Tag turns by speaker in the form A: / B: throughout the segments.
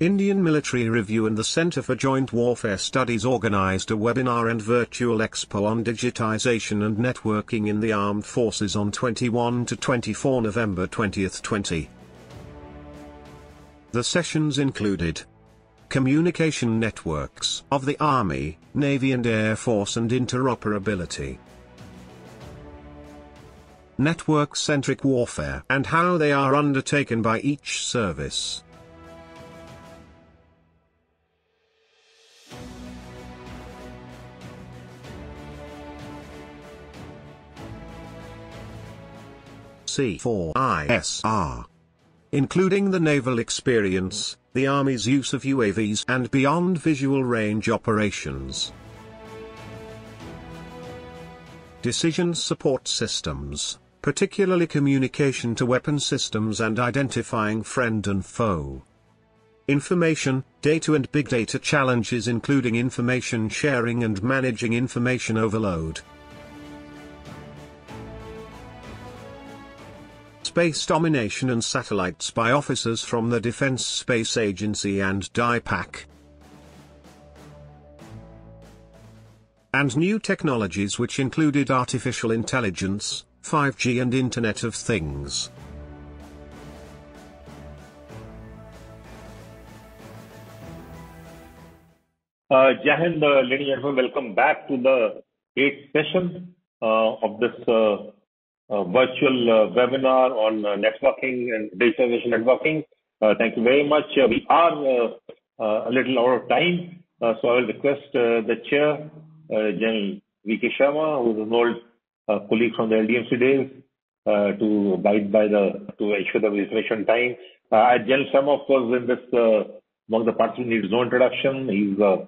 A: Indian Military Review and the Center for Joint Warfare Studies organized a webinar and virtual expo on digitization and networking in the armed forces on 21 to 24 November 2020. The sessions included communication networks of the Army, Navy and Air Force and interoperability, network-centric warfare and how they are undertaken by each service. C4ISR. Including the naval experience, the Army's use of UAVs and beyond visual range operations. Decision support systems, particularly communication to weapon systems and identifying friend and foe. Information, data and big data challenges including information sharing and managing information overload. Space domination and satellites by officers from the Defense Space Agency and DIPAC. And new technologies which included artificial intelligence, 5G and Internet of Things.
B: Uh, Jahan, uh, ladies and gentlemen, welcome back to the eighth session uh, of this uh, virtual uh, webinar on uh, networking and digitalization networking. Uh, thank you very much. Uh, we are uh, uh, a little out of time, so I will request the chair, General V.K. Sharma, who is an old colleague from the LDMC days, to abide by the to ensure that we finish on time. General Sharma, of course, in this among the participants needs no introduction. He's a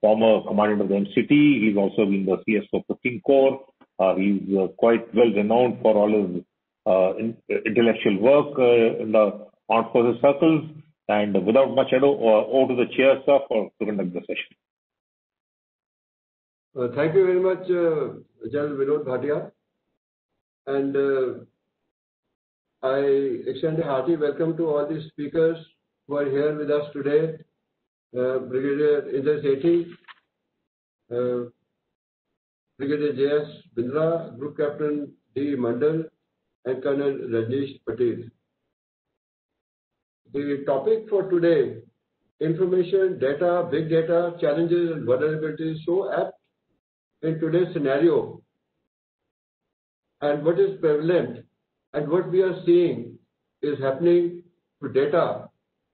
B: former commandant of the MCT. He's also been the CSO 15 Corps. Uh, he's uh, quite well renowned for all his uh, intellectual work in the armed forces circles. And without much ado, over to the chair, sir, for to conduct the session.
C: Thank you very much, General Vinod Bhatia. And I extend a hearty welcome to all the speakers who are here with us today. Brigadier Inder Sethi, Brigadier J.S. Bindra, Group Captain D. Mandal, and Colonel Rajneesh Patel. The topic for today, information, data, big data, challenges and vulnerabilities, so apt in today's scenario and what is prevalent and what we are seeing is happening to data,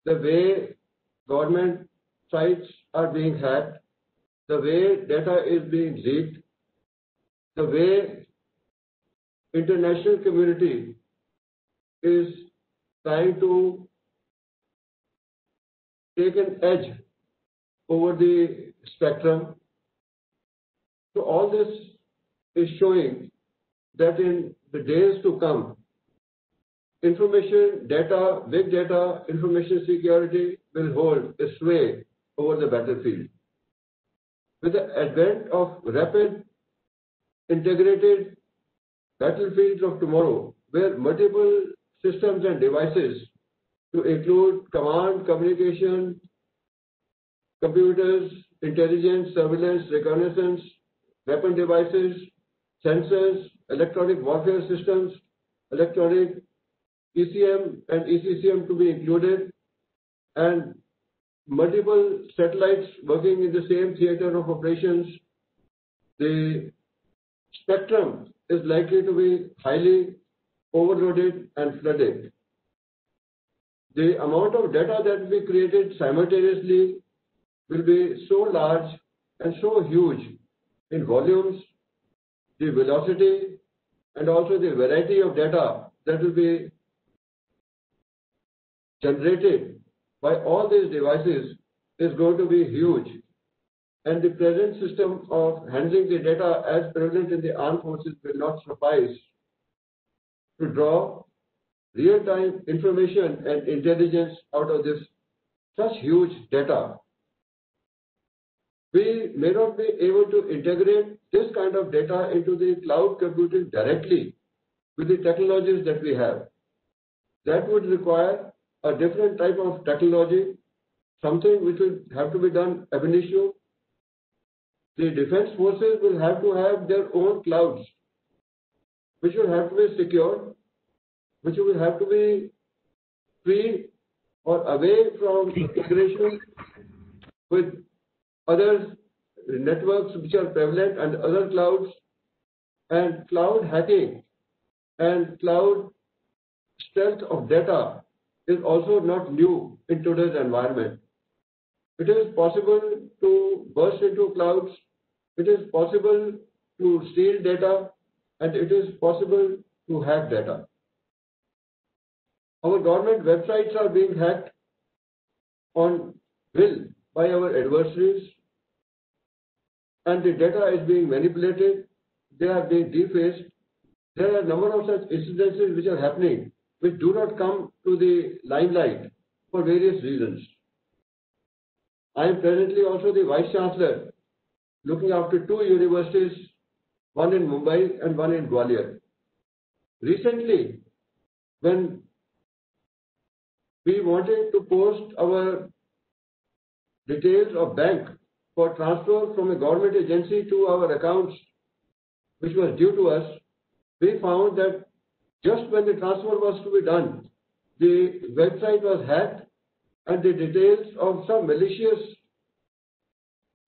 C: the way government sites are being hacked, the way data is being leaked, the way international community is trying to take an edge over the spectrum. So all this is showing that in the days to come, information, data, big data, information security will hold a sway over the battlefield. With the advent of rapid integrated battlefields of tomorrow, where multiple systems and devices to include command, communication, computers, intelligence, surveillance, reconnaissance, weapon devices, sensors, electronic warfare systems, electronic ECM and ECCM to be included, and multiple satellites working in the same theater of operations. The spectrum is likely to be highly overloaded and flooded. The amount of data that will be created simultaneously will be so large and so huge in volumes, the velocity, and also the variety of data that will be generated by all these devices is going to be huge and the present system of handling the data as prevalent in the armed forces will not suffice to draw real-time information and intelligence out of this such huge data. We may not be able to integrate this kind of data into the cloud computing directly with the technologies that we have. That would require a different type of technology something which will have to be done ab initio. The defense forces will have to have their own clouds, which will have to be secure, which will have to be free or away from integration with other networks which are prevalent and other clouds, and cloud hacking and cloud stealth of data is also not new in today's environment. It is possible to burst into clouds, it is possible to steal data, and it is possible to hack data. Our government websites are being hacked on will by our adversaries, and the data is being manipulated, they are being defaced. There are a number of such incidences which are happening, which do not come to the limelight for various reasons. I am presently also the Vice Chancellor, looking after two universities, one in Mumbai and one in Gwalior. Recently, when we wanted to post our details of bank for transfer from a government agency to our accounts, which was due to us, we found that just when the transfer was to be done, the website was hacked and the details of some malicious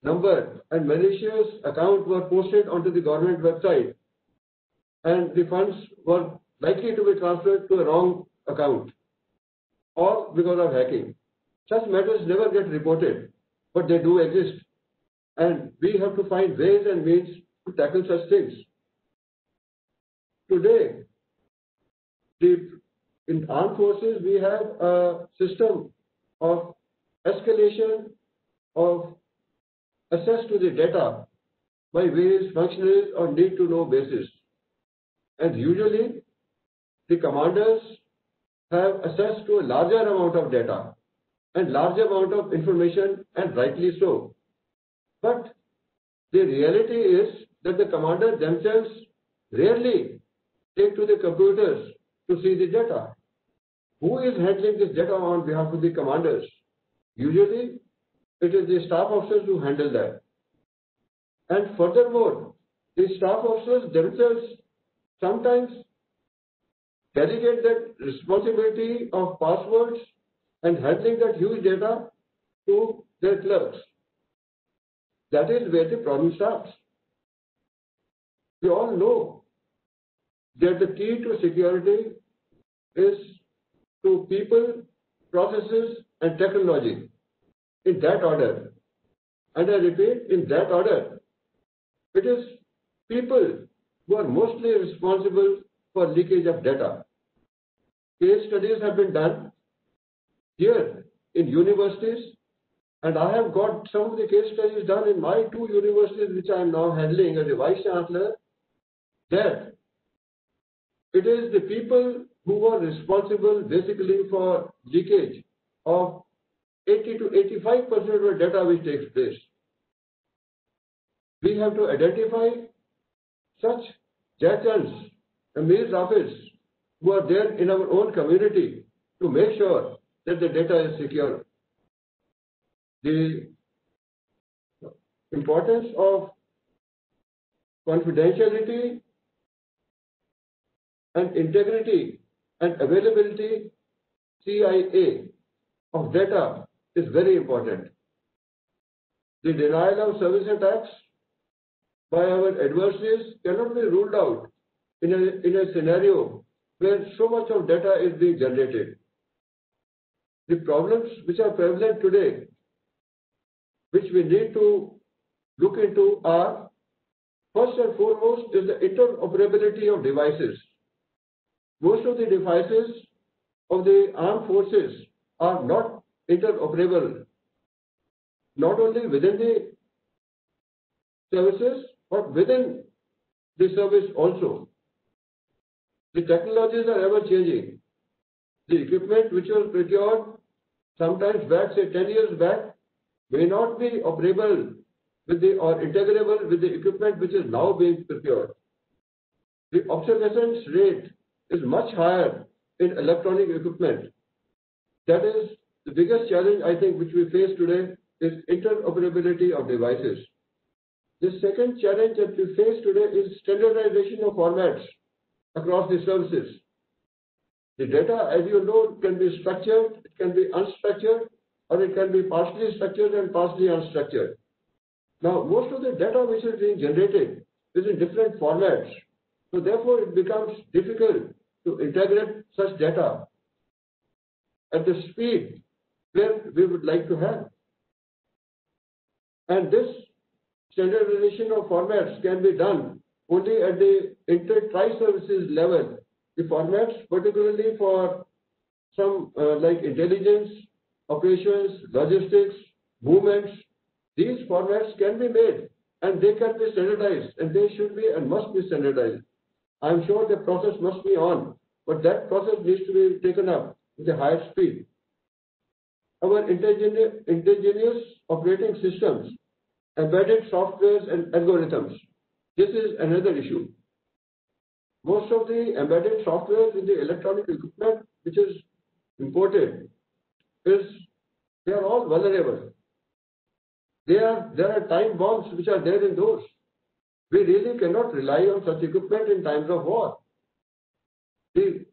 C: number and malicious account were posted onto the government website, and the funds were likely to be transferred to a wrong account, all because of hacking. Such matters never get reported, but they do exist, and we have to find ways and means to tackle such things. Today, the, in armed forces, we have a system of escalation of access to the data by various functionaries on need-to-know basis. And usually, the commanders have access to a larger amount of data and larger amount of information, and rightly so. But the reality is that the commanders themselves rarely take to the computers to see the data. Who is handling this data on behalf of the commanders? Usually, it is the staff officers who handle that. And furthermore, the staff officers themselves sometimes delegate that responsibility of passwords and handling that huge data to their clerks. That is where the problem starts. We all know that the key to security is to people, processes, and technology, in that order. And I repeat, in that order. It is people who are mostly responsible for leakage of data. Case studies have been done here in universities, and I have got some of the case studies done in my two universities, which I am now handling as a vice chancellor, that it is the people who are responsible basically for leakage of 80 to 85 percent of the data which takes place. We have to identify such Jacks and Mir's office who are there in our own community to make sure that the data is secure. The importance of confidentiality and integrity and availability CIA of data is very important. The denial of service attacks by our adversaries cannot be ruled out in a, in a scenario where so much of data is being generated. The problems which are prevalent today, which we need to look into are, first and foremost, is the interoperability of devices. Most of the devices of the armed forces are not interoperable, not only within the services, but within the service also. The technologies are ever changing. The equipment which was procured sometimes back, say 10 years back, may not be operable with the or integrable with the equipment which is now being procured. The obsolescence rate is much higher in electronic equipment. That is the biggest challenge I think which we face today is interoperability of devices. The second challenge that we face today is standardization of formats across the services. The data, as you know, can be structured, it can be unstructured, or it can be partially structured and partially unstructured. Now, most of the data which is being generated is in different formats, so therefore it becomes difficult to integrate such data at the speed where we would like to have. And this standardization of formats can be done only at the inter-tri-services level. The formats, particularly for some uh, like intelligence, operations, logistics, movements, these formats can be made and they can be standardized and they should be and must be standardized. I'm sure the process must be on, but that process needs to be taken up with a higher speed. Our indigenous operating systems, embedded softwares and algorithms. This is another issue. Most of the embedded software in the electronic equipment which is imported is they are all vulnerable. There are, there are time bombs which are there in those. We really cannot rely on such equipment in times of war. The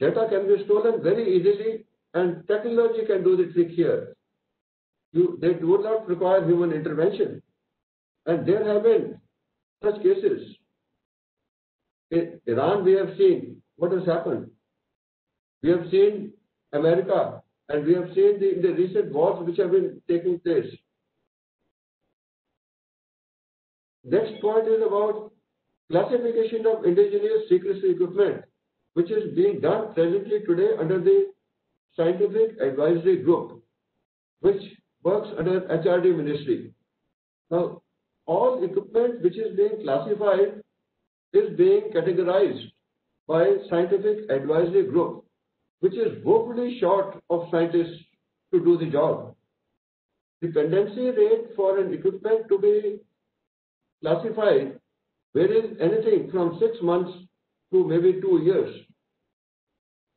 C: data can be stolen very easily and technology can do the trick here. You, they do not require human intervention. And there have been such cases. In Iran, we have seen what has happened. We have seen America, and we have seen the, the recent wars which have been taking place. Next point is about classification of indigenous secrecy equipment, which is being done presently today under the Scientific Advisory Group, which works under HRD Ministry. Now, all equipment which is being classified is being categorized by Scientific Advisory Group, which is woefully short of scientists to do the job. The pendency rate for an equipment to be classified varies anything from six months to maybe two years.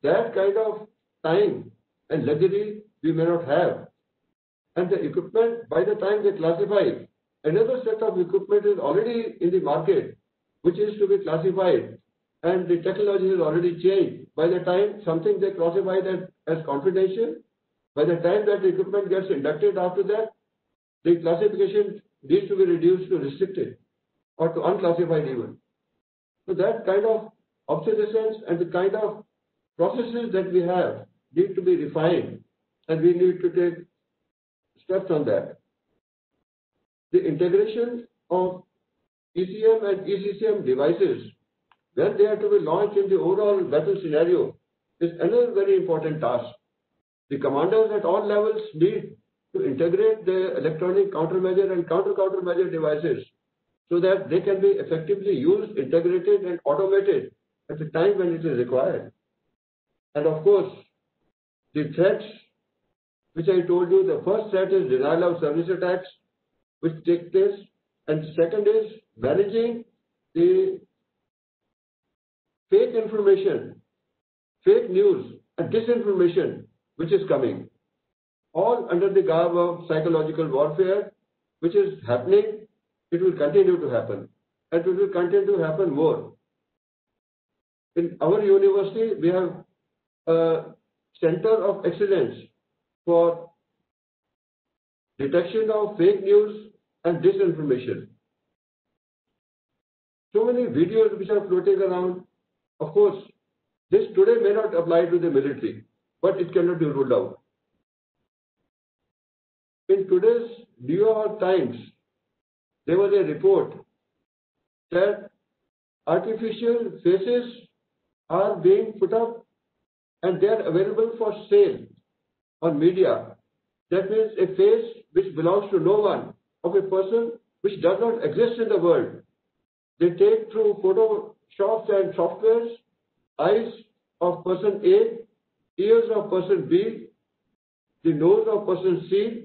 C: That kind of time and luxury we may not have. And the equipment, by the time they classify, another set of equipment is already in the market, which is to be classified, and the technology has already changed. By the time something they classify that as confidential, by the time that the equipment gets inducted after that, the classification needs to be reduced to restricted or to unclassified even. So that kind of obsolescence and the kind of processes that we have need to be refined, and we need to take steps on that. The integration of ECM and ECCM devices, when they are to be launched in the overall battle scenario, is another very important task. The commanders at all levels need to integrate the electronic countermeasure and counter-countermeasure devices so that they can be effectively used, integrated, and automated at the time when it is required. And of course, the threats which I told you, the first threat is denial of service attacks, which take place, and second is managing the fake information, fake news, and disinformation which is coming, all under the garb of psychological warfare, which is happening it will continue to happen, and it will continue to happen more. In our university, we have a center of excellence for detection of fake news and disinformation. So many videos which are floating around. Of course, this today may not apply to the military, but it cannot be ruled out. In today's New York Times, there was a report that artificial faces are being put up and they are available for sale on media. That means a face which belongs to no one, of a person which does not exist in the world. They take through photoshops and softwares eyes of person A, ears of person B, the nose of person C,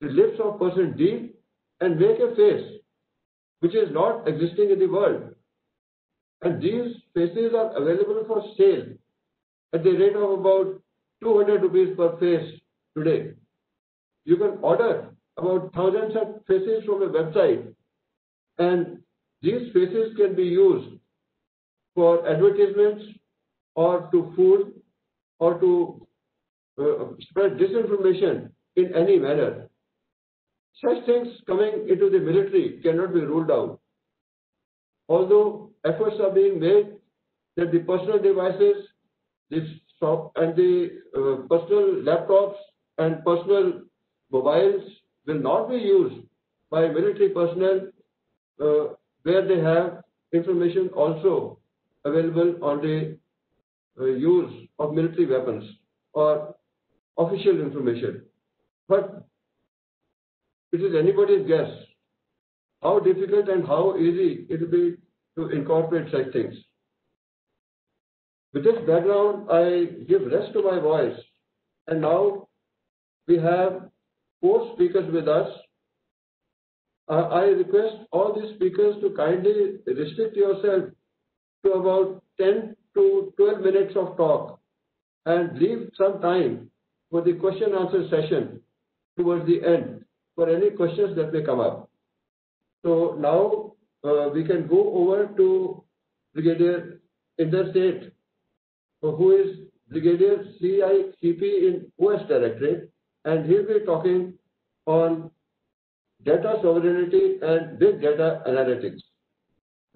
C: the lips of person D, and make a face which is not existing in the world. And these faces are available for sale at the rate of about 200 rupees per face today. You can order about thousands of faces from a website, and these faces can be used for advertisements or to fool or to uh, spread disinformation in any manner. Such things coming into the military cannot be ruled out. Although efforts are being made that the personal devices this and the uh, personal laptops and personal mobiles will not be used by military personnel uh, where they have information also available on the uh, use of military weapons or official information. But it is anybody's guess how difficult and how easy it will be to incorporate such things. With this background, I give rest to my voice, and now we have four speakers with us. Uh, I request all these speakers to kindly restrict yourself to about 10 to 12 minutes of talk and leave some time for the question answer session towards the end for any questions that may come up. So now uh, we can go over to Brigadier Inder Sethi, who is Brigadier CICP in OS Directorate, and he'll be talking on data sovereignty and big data analytics.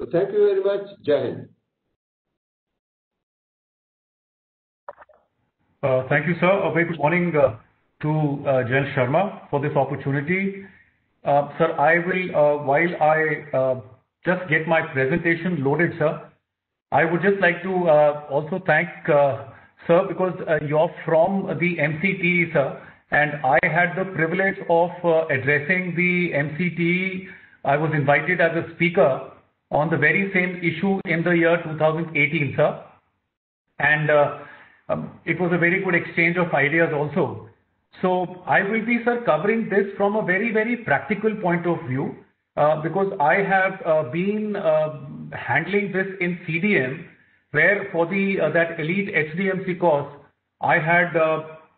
C: So thank you very much. Jai Hind.
D: Uh, thank you, sir. A very good morning uh, to uh, Jayant Sharma for this opportunity. Uh, sir, I will, uh, while I just get my presentation loaded, sir, I would just like to also thank sir because you're from the MCTE, sir, and I had the privilege of addressing the MCTE. I was invited as a speaker on the very same issue in the year 2018, sir. And um, it was a very good exchange of ideas also. So I will be, sir, covering this from a very, very practical point of view, uh, because I have uh, been uh, handling this in CDM, where for the that elite HDMC course, I had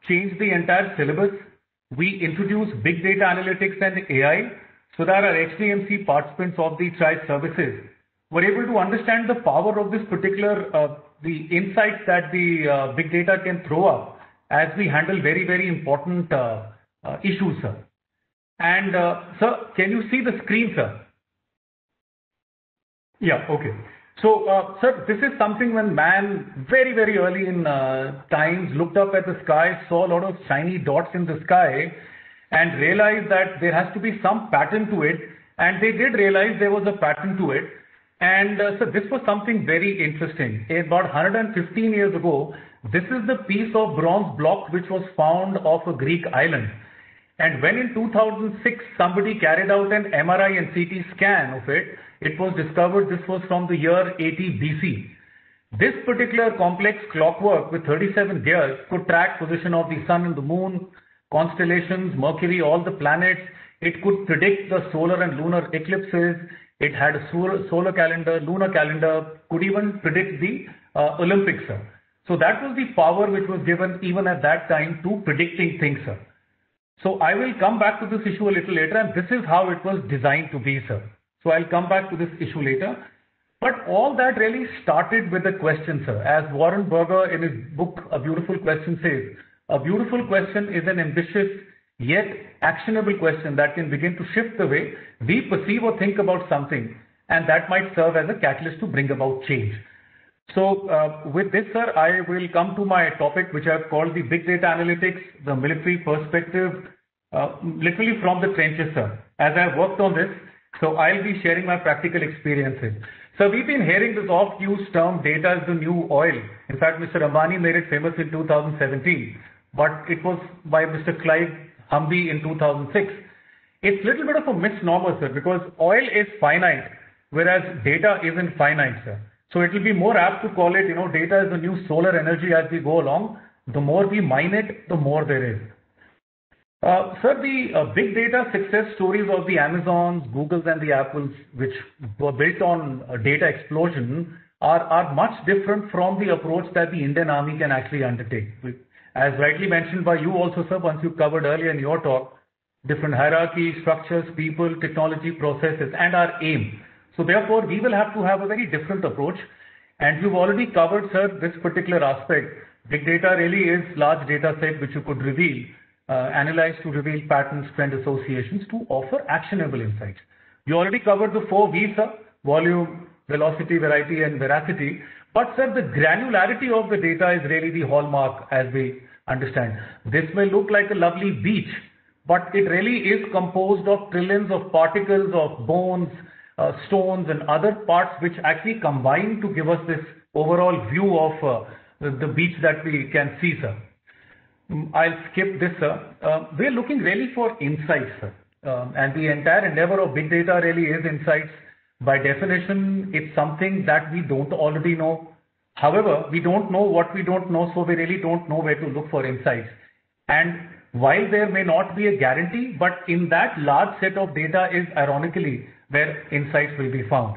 D: changed the entire syllabus. We introduced big data analytics and AI, so that our HDMC participants of the tri-services were able to understand the power of this particular the insights that the big data can throw up as we handle very, very important uh, uh, issues, sir. And, sir, can you see the screen, sir? Yeah, okay. So, uh, sir, this is something when man very, very early in uh, times looked up at the sky, saw a lot of shiny dots in the sky, and realized that there has to be some pattern to it. And they did realize there was a pattern to it. And uh, so this was something very interesting. About 115 years ago, this is the piece of bronze block which was found off a Greek island. And when in 2006 somebody carried out an MRI and CT scan of it, it was discovered this was from the year 80 BC. This particular complex clockwork with 37 gears could track position of the sun and the moon, constellations, Mercury, all the planets. It could predict the solar and lunar eclipses. It had a solar calendar, lunar calendar, could even predict the uh, Olympics, sir. So that was the power which was given even at that time to predicting things, sir. So I will come back to this issue a little later, and this is how it was designed to be, sir. So I'll come back to this issue later. But all that really started with a question, sir. As Warren Berger in his book, A Beautiful Question says, a beautiful question is an ambitious yet actionable question that can begin to shift the way we perceive or think about something, and that might serve as a catalyst to bring about change. So uh, with this, sir, I will come to my topic, which I've called the big data analytics, the military perspective, uh, literally from the trenches, sir. As I've worked on this, so I'll be sharing my practical experiences. So we've been hearing this oft-used term, data is the new oil. In fact, Mr. Ambani made it famous in 2017, but it was by Mr. Clive Humby in 2006. It's a little bit of a misnomer, sir, because oil is finite, whereas data isn't finite, sir. So it will be more apt to call it, you know, data is the new solar energy as we go along. The more we mine it, the more there is. Uh, sir, the uh, big data success stories of the Amazons, Googles, and the Apples, which were built on uh, data explosion, are, are much different from the approach that the Indian Army can actually undertake. as rightly mentioned by you also, sir, once you covered earlier in your talk, different hierarchies, structures, people, technology, processes, and our aim. So therefore, we will have to have a very different approach. And you've already covered, sir, this particular aspect. Big data really is large data set which you could reveal, uh, analyze to reveal patterns, trend associations to offer actionable insights. You already covered the four V's, sir, volume, velocity, variety, and veracity. But sir, the granularity of the data is really the hallmark as we understand. This may look like a lovely beach, but it really is composed of trillions of particles of bones, uh, stones and other parts which actually combine to give us this overall view of uh, the, beach that we can see, sir. Mm, I'll skip this, sir. Uh, we're looking really for insights, sir. Um, and the entire endeavor of big data really is insights. By definition, it's something that we don't already know. However, we don't know what we don't know, so we really don't know where to look for insights. And while there may not be a guarantee, but in that large set of data is ironically where insights will be found.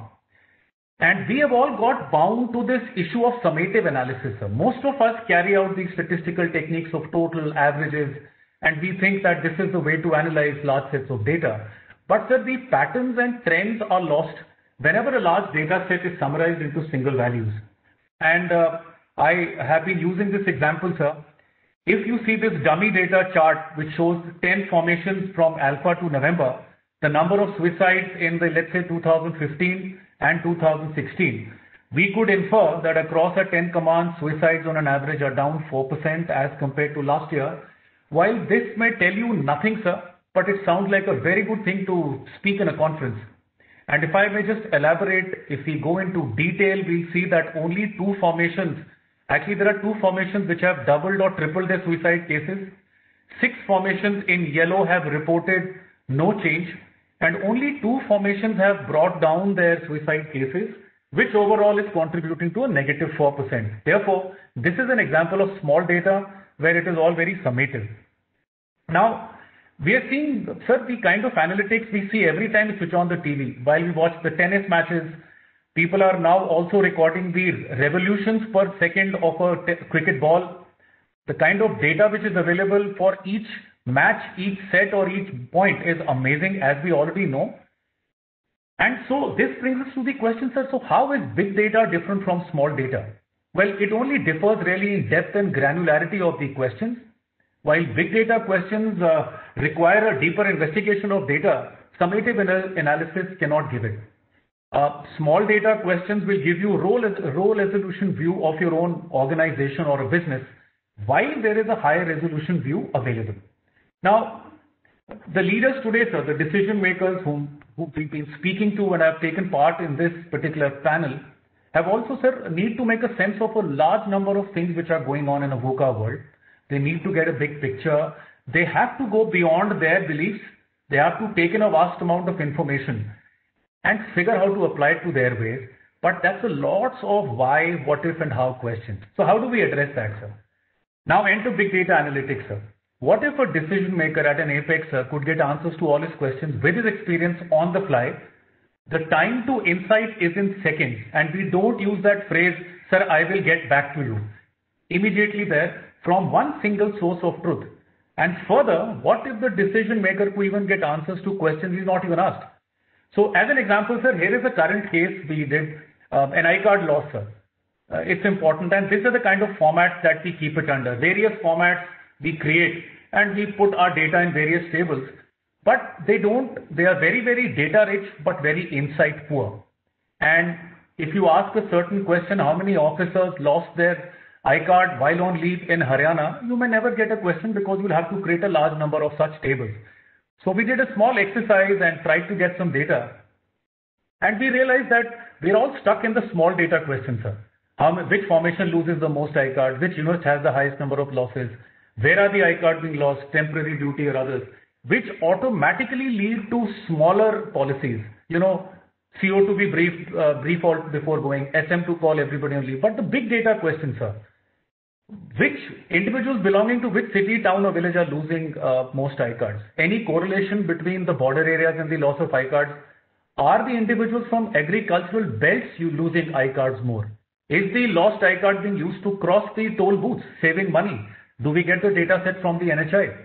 D: And we have all got bound to this issue of summative analysis. Most of us carry out these statistical techniques of total averages, and we think that this is the way to analyze large sets of data. But sir, the patterns and trends are lost whenever a large data set is summarized into single values. And uh, I have been using this example, sir, if you see this dummy data chart, which shows 10 formations from alpha to November, the number of suicides in the, let's say, 2015 and 2016, we could infer that across a 10 commands, suicides on an average are down 4% as compared to last year. While this may tell you nothing, sir, but it sounds like a very good thing to speak in a conference. And if I may just elaborate, if we go into detail, we'll see that only two formations Actually, there are two formations which have doubled or tripled their suicide cases. Six formations in yellow have reported no change, and only two formations have brought down their suicide cases, which overall is contributing to a negative 4%. Therefore, this is an example of small data where it is all very summative. Now, we are seeing, sir, the kind of analytics we see every time we switch on the TV. While we watch the tennis matches, People are now also recording the revolutions per second of a cricket ball. The kind of data which is available for each match, each set or each point is amazing as we already know. And so this brings us to the question, sir, so how is big data different from small data? Well, it only differs really in depth and granularity of the questions. While big data questions uh, require a deeper investigation of data, summative analysis cannot give it. Uh, small data questions will give you role, as role resolution view of your own organization or a business, while there is a higher resolution view available. Now, the leaders today, sir, the decision makers whom, who we've been speaking to and have taken part in this particular panel, have also, sir, need to make a sense of a large number of things which are going on in a VUCA world. They need to get a big picture. They have to go beyond their beliefs. They have to take in a vast amount of information and figure how to apply it to their ways. But that's a lots of why, what if, and how questions. So how do we address that, sir? Now enter big data analytics, sir. What if a decision maker at an apex could get answers to all his questions with his experience on the fly? The time to insight is in seconds, and we don't use that phrase, sir, I will get back to you. Immediately there, from one single source of truth. And further, what if the decision maker could even get answers to questions he's not even asked? So as an example, sir, here is a current case we did, um, an iCard loss, sir. Uh, it's important and this is the kind of format that we keep it under. Various formats we create and we put our data in various tables, but they don't, they are very, very data rich, but very insight poor. And if you ask a certain question, how many officers lost their iCard while on leave in Haryana, you may never get a question because you'll have to create a large number of such tables. So we did a small exercise and tried to get some data. And we realized that we're all stuck in the small data question, sir. Which formation loses the most iCards? Which university has the highest number of losses? Where are the being lost? Temporary duty or others? Which automatically lead to smaller policies. You know, CO to be briefed, uh, brief all before going, SM to call everybody on leave. But the big data question, sir which individuals belonging to which city, town or village are losing uh, most iCards? Any correlation between the border areas and the loss of iCards? Are the individuals from agricultural belts you losing iCards more? Is the lost iCard being used to cross the toll booths, saving money? Do we get the data set from the NHI?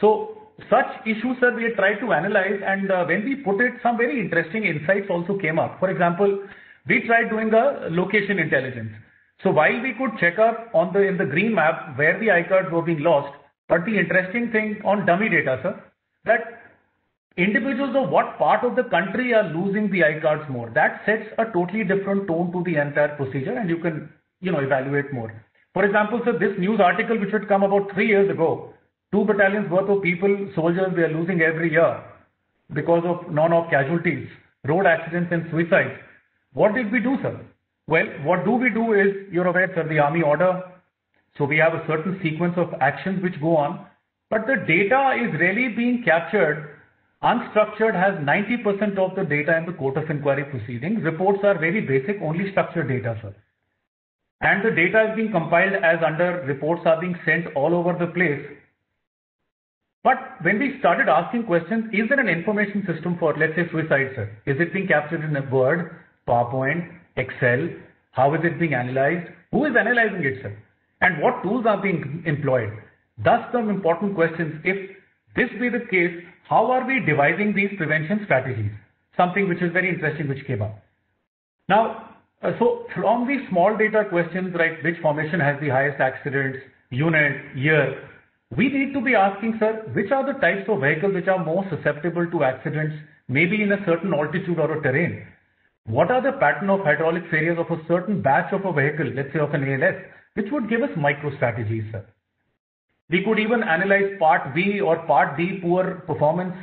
D: So such issues, sir, we tried to analyze, and uh, when we put it, some very interesting insights also came up. For example, we tried doing the location intelligence. So while we could check up on the in the green map where the iCards were being lost, but the interesting thing on dummy data, sir, that individuals of what part of the country are losing the iCards more. That sets a totally different tone to the entire procedure, and you can, you know, evaluate more. For example, sir, this news article which had come about three years ago, two battalions worth of people, soldiers, we are losing every year because of non-op casualties, road accidents and suicides. What did we do, sir? Well, what do we do is, you're aware, sir, the army order. So we have a certain sequence of actions which go on, but the data is really being captured Unstructured has 90% of the data in the court of inquiry proceedings. Reports are very basic, only structured data, sir. And the data is being compiled as under reports are being sent all over the place. But when we started asking questions, is there an information system for, let's say, suicide, sir? Is it being captured in a Word, PowerPoint, Excel? How is it being analyzed? Who is analyzing it, sir? And what tools are being employed? Thus, some important questions. If this be the case, how are we devising these prevention strategies? Something which is very interesting which came up. Now, Uh, from these small data questions, right, which formation has the highest accidents, unit, year, we need to be asking, sir, which are the types of vehicles which are more susceptible to accidents, maybe in a certain altitude or a terrain? What are the pattern of hydraulic failures of a certain batch of a vehicle, let's say of an ALS, which would give us micro strategies, sir? We could even analyze part B or part D poor performance.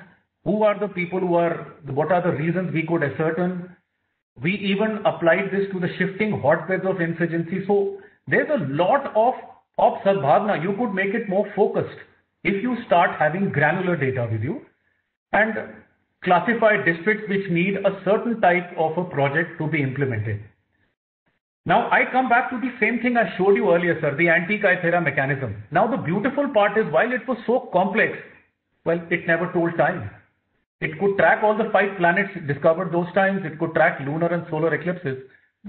D: Who are the people who are, what are the reasons we could ascertain? We even applied this to the shifting hotbeds of insurgency. So there's a lot of, of Sadbhavna. You could make it more focused if you start having granular data with you and classify districts which need a certain type of a project to be implemented. Now I come back to the same thing I showed you earlier, sir, the Antikythera mechanism. Now the beautiful part is while it was so complex, well, it never told time. It could track all the five planets discovered those times. It could track lunar and solar eclipses,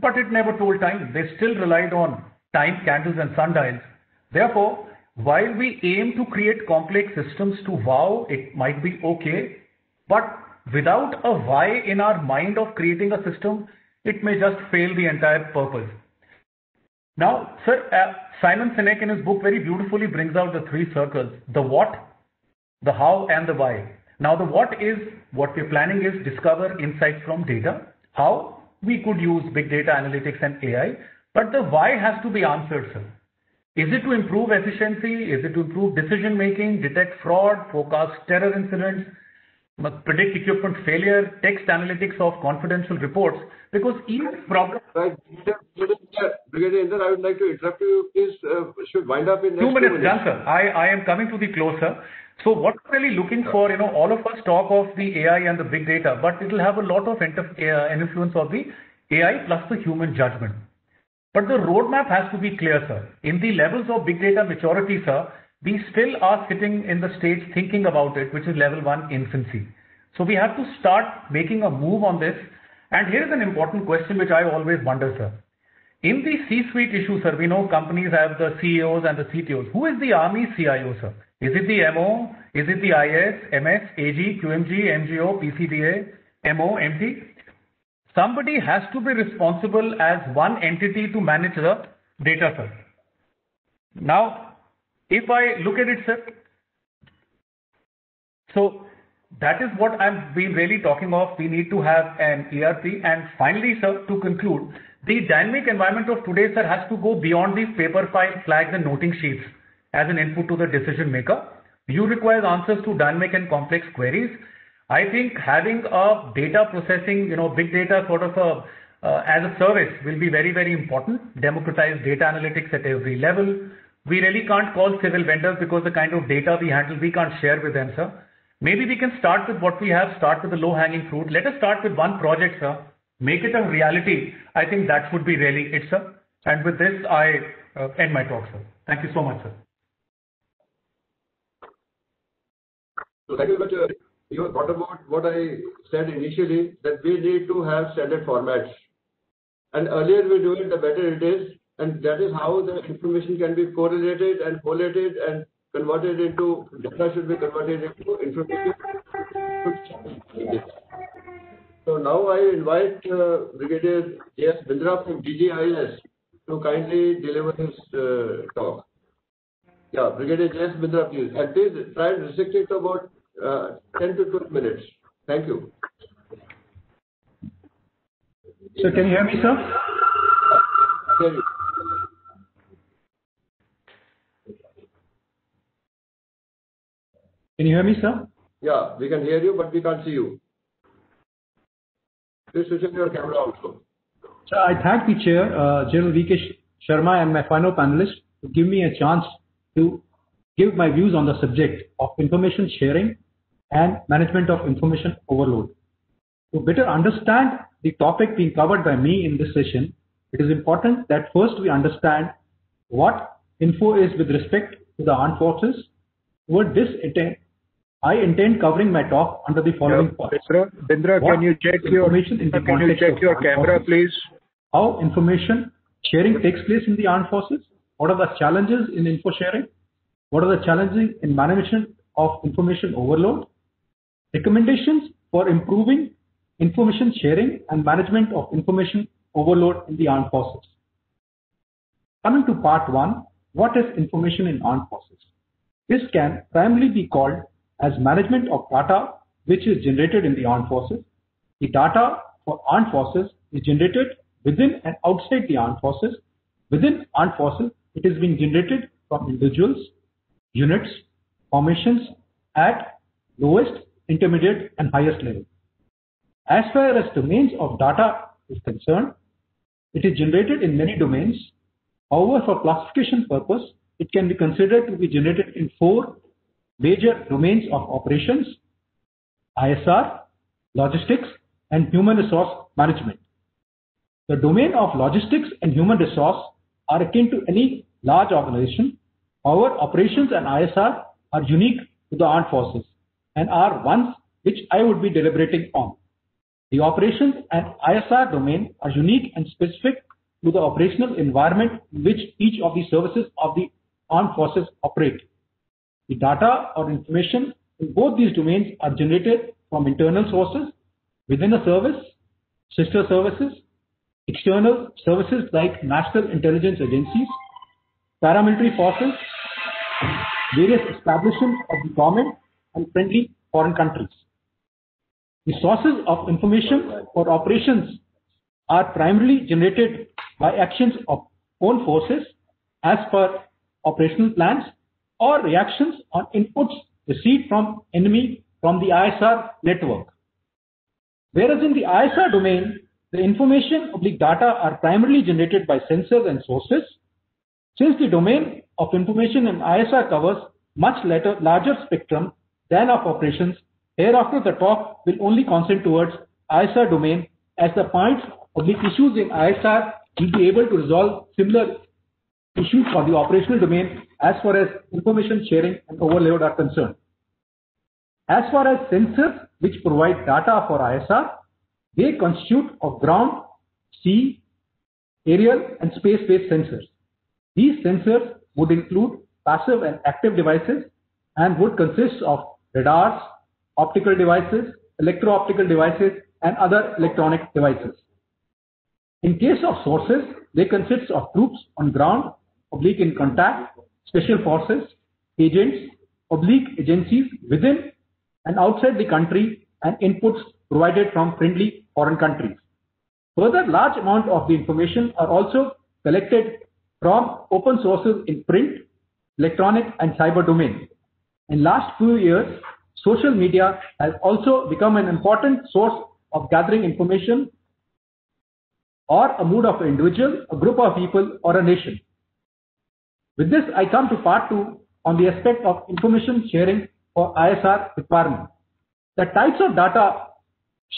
D: but it never told time. They still relied on time candles and sundials. Therefore, while we aim to create complex systems to wow, it might be okay, but without a why in our mind of creating a system, it may just fail the entire purpose. Now, sir, uh, Simon Sinek in his book very beautifully brings out the three circles, the what, the how, and the why. Now, the what is what we're planning is discover insights from data. How? We could use big data analytics and AI, but the why has to be answered, sir. Is it to improve efficiency? Is it to improve decision making, detect fraud, forecast terror incidents, predict equipment failure, text analytics of confidential reports, because each problem.
C: Right. Brigadier Inder, I would like to interrupt you. Please uh, should wind up in
D: two minutes, two minutes. Done, sir. I, I am coming to the close, sir. So what we're really looking for, you know, all of us talk of the AI and the big data, but it will have a lot of uh, influence of the AI plus the human judgment. But the roadmap has to be clear, sir. In the levels of big data maturity, sir, we still are sitting in the stage thinking about it, which is level one infancy. So we have to start making a move on this. And here is an important question which I always wonder, sir. In the C-suite issue, sir, we know companies have the CEOs and the CTOs. Who is the army CIO, sir? Is it the MO? Is it the IS, MS, AG, QMG, MGO, PCDA, MO, MT? Somebody has to be responsible as one entity to manage the data, sir. Now, if I look at it, sir, so that is what I've been really talking of. We need to have an ERP. And finally, sir, to conclude, the dynamic environment of today, sir, has to go beyond these paper file flags and noting sheets as an input to the decision maker. You require answers to dynamic and complex queries. I think having a data processing, you know, big data sort of a uh, as a service will be very, very important. Democratize data analytics at every level. We really can't call civil vendors because the kind of data we handle, we can't share with them, sir. Maybe we can start with what we have, start with the low-hanging fruit. Let us start with one project, sir. Make it a reality. I think that would be really it, sir. And with this, I uh, end my talk, sir. Thank you so much, sir.
C: So thank you very much. You thought about what I said initially, that we need to have standard formats. And earlier we do it, the better it is. And that is how the information can be correlated and collated and converted into data should be converted into information. So now I invite uh, Brigadier J.S. Bindra from DGIS to kindly deliver his uh, talk. Yeah, Brigadier J.S. Bindra, please. And please try and restrict it to about uh, 10 to 12 minutes. Thank you.
E: So can you hear me, sir?
C: Hear you.
E: Can you hear me, sir?
C: Yeah, we can hear you, but we can't see you. Please switch on your camera also.
E: Sir, I thank the chair, uh, General V.K. Sharma and my fellow panelists to give me a chance to give my views on the subject of information sharing and management of information overload. To better understand the topic being covered by me in this session, it is important that first we understand what info is with respect to the armed forces. Toward this I intend covering my talk under the following points.
F: Bindra, Bindra, can you check your
E: in the
F: can you check your camera,
E: forces?
F: please?
E: How information sharing takes place in the armed forces? What are the challenges in info sharing? What are the challenges in management of information overload? Recommendations for improving information sharing and management of information overload in the armed forces. Coming to part one, what is information in armed forces? This can primarily be called as management of data which is generated in the armed forces. The data for armed forces is generated within and outside the armed forces. Within armed forces, it is being generated from individuals, units, formations at lowest, intermediate, and highest level. As far as domains of data is concerned, it is generated in many domains. However, for classification purpose, it can be considered to be generated in four major domains of operations, ISR, logistics, and human resource management. The domain of logistics and human resource are akin to any large organization. However, operations and ISR are unique to the armed forces and are ones which I would be deliberating on. The operations and ISR domain are unique and specific to the operational environment in which each of the services of the armed forces operate. The data or information in both these domains are generated from internal sources within a service, sister services, external services like national intelligence agencies, paramilitary forces, various establishments of the government, and friendly foreign countries. The sources of information for operations are primarily generated by actions of own forces as per operational plans or reactions on inputs received from enemy from the ISR network. Whereas in the ISR domain, the information the data are primarily generated by sensors and sources. Since the domain of information in ISR covers much later, larger spectrum than of operations, hereafter the talk will only concentrate towards ISR domain as the points of the issues in ISR will be able to resolve similar issues for the operational domain as far as information sharing and overload are concerned. As far as sensors which provide data for ISR, they constitute of ground, sea, aerial and space-based sensors. These sensors would include passive and active devices and would consist of radars, optical devices, electro-optical devices and other electronic devices. In case of sources, they consist of troops on ground, oblique in contact, special forces, agents, oblique agencies within and outside the country and inputs provided from friendly foreign countries. Further, large amount of the information are also collected from open sources in print, electronic and cyber domain. In last few years, social media has also become an important source of gathering information or a mood of an individual, a group of people or a nation. With this, I come to part two on the aspect of information sharing for ISR requirement. The types of data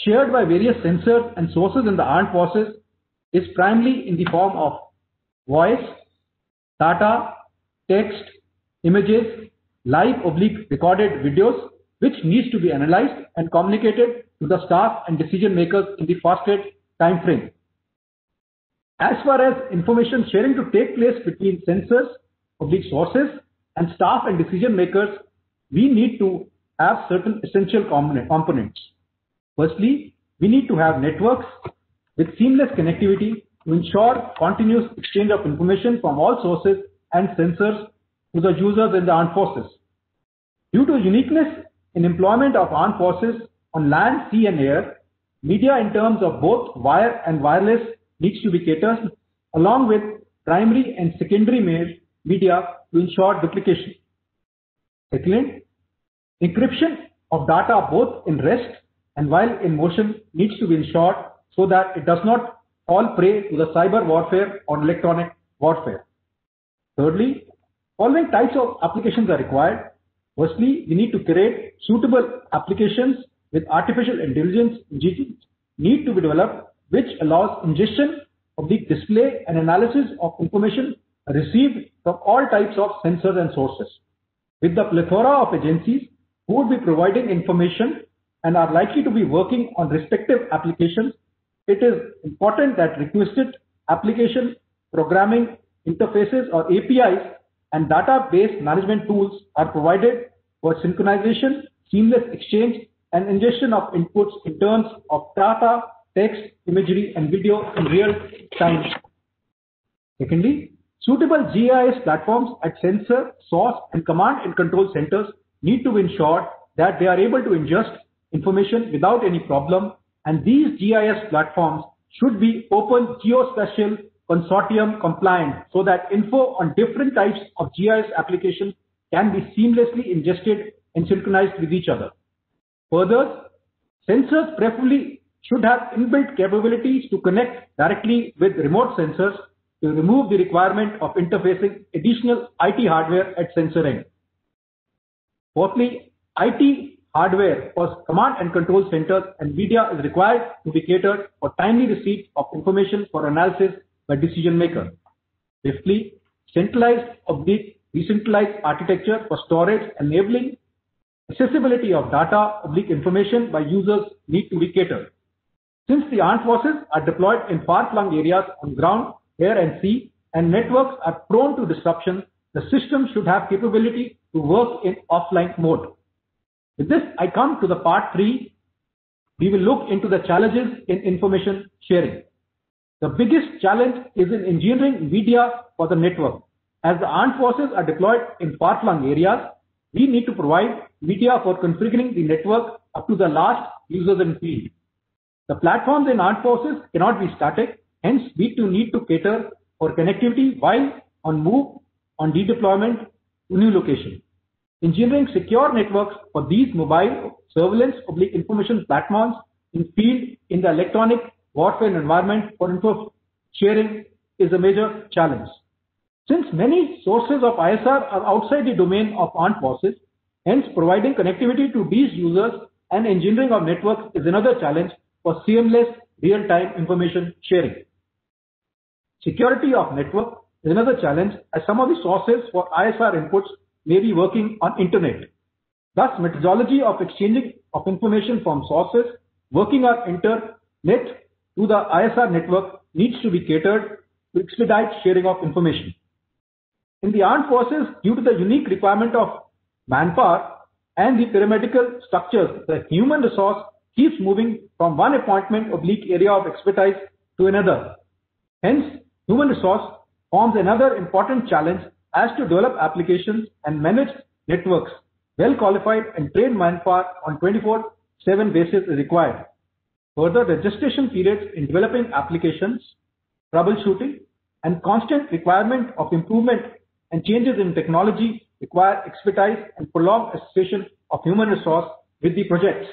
E: shared by various sensors and sources in the armed forces is primarily in the form of voice, data, text, images, live oblique recorded videos, which needs to be analyzed and communicated to the staff and decision makers in the fastest time frame. As far as information sharing to take place between sensors, public sources, and staff and decision makers, we need to have certain essential components. Firstly, we need to have networks with seamless connectivity to ensure continuous exchange of information from all sources and sensors to the users in the armed forces. Due to uniqueness in employment of armed forces on land, sea, and air, media in terms of both wire and wireless needs to be catered along with primary and secondary media to ensure duplication. Second, encryption of data both in rest and while in motion needs to be ensured so that it does not fall prey to the cyber warfare or electronic warfare. Thirdly, following types of applications are required. Firstly, we need to create suitable applications with artificial intelligence need to be developed, which allows ingestion of the display and analysis of information received from all types of sensors and sources. With the plethora of agencies who would be providing information and are likely to be working on respective applications, it is important that requested application programming interfaces or APIs and database management tools are provided for synchronization, seamless exchange, and ingestion of inputs in terms of data, text, imagery, and video in real time. Secondly, suitable GIS platforms at sensor, source, and command and control centers need to ensure that they are able to ingest information without any problem, and these GIS platforms should be open geospatial consortium compliant so that info on different types of GIS applications can be seamlessly ingested and synchronized with each other. Further, sensors preferably should have inbuilt capabilities to connect directly with remote sensors to remove the requirement of interfacing additional IT hardware at sensor end. Fourthly, IT hardware for command and control centers and media is required to be catered for timely receipt of information for analysis by decision maker. Fifthly, centralized oblique decentralized architecture for storage enabling accessibility of data oblique information by users need to be catered. Since the armed forces are deployed in far-flung areas on ground, air and sea, and networks are prone to disruption, the system should have capability to work in offline mode. With this, I come to the part three. We will look into the challenges in information sharing. The biggest challenge is in engineering media for the network. As the armed forces are deployed in far-flung areas, we need to provide media for configuring the network up to the last users in field. The platforms in armed forces cannot be static, hence we too need to cater for connectivity while on move on redeployment to new location. Engineering secure networks for these mobile surveillance public information platforms in field in the electronic warfare environment for info sharing is a major challenge. Since many sources of ISR are outside the domain of armed forces, hence providing connectivity to these users and engineering of networks is another challenge for seamless real-time information sharing. Security of network is another challenge as some of the sources for ISR inputs may be working on internet. Thus, methodology of exchanging of information from sources working on internet to the ISR network needs to be catered to expedite sharing of information. In the armed forces, due to the unique requirement of manpower and the pyramidal structures, the human resource keeps moving from one appointment oblique area of expertise to another. Hence, human resource forms another important challenge as to develop applications and manage networks. Well qualified and trained manpower on 24/7 basis is required. Further, the gestation periods in developing applications, troubleshooting, and constant requirement of improvement and changes in technology require expertise and prolonged association of human resource with the projects.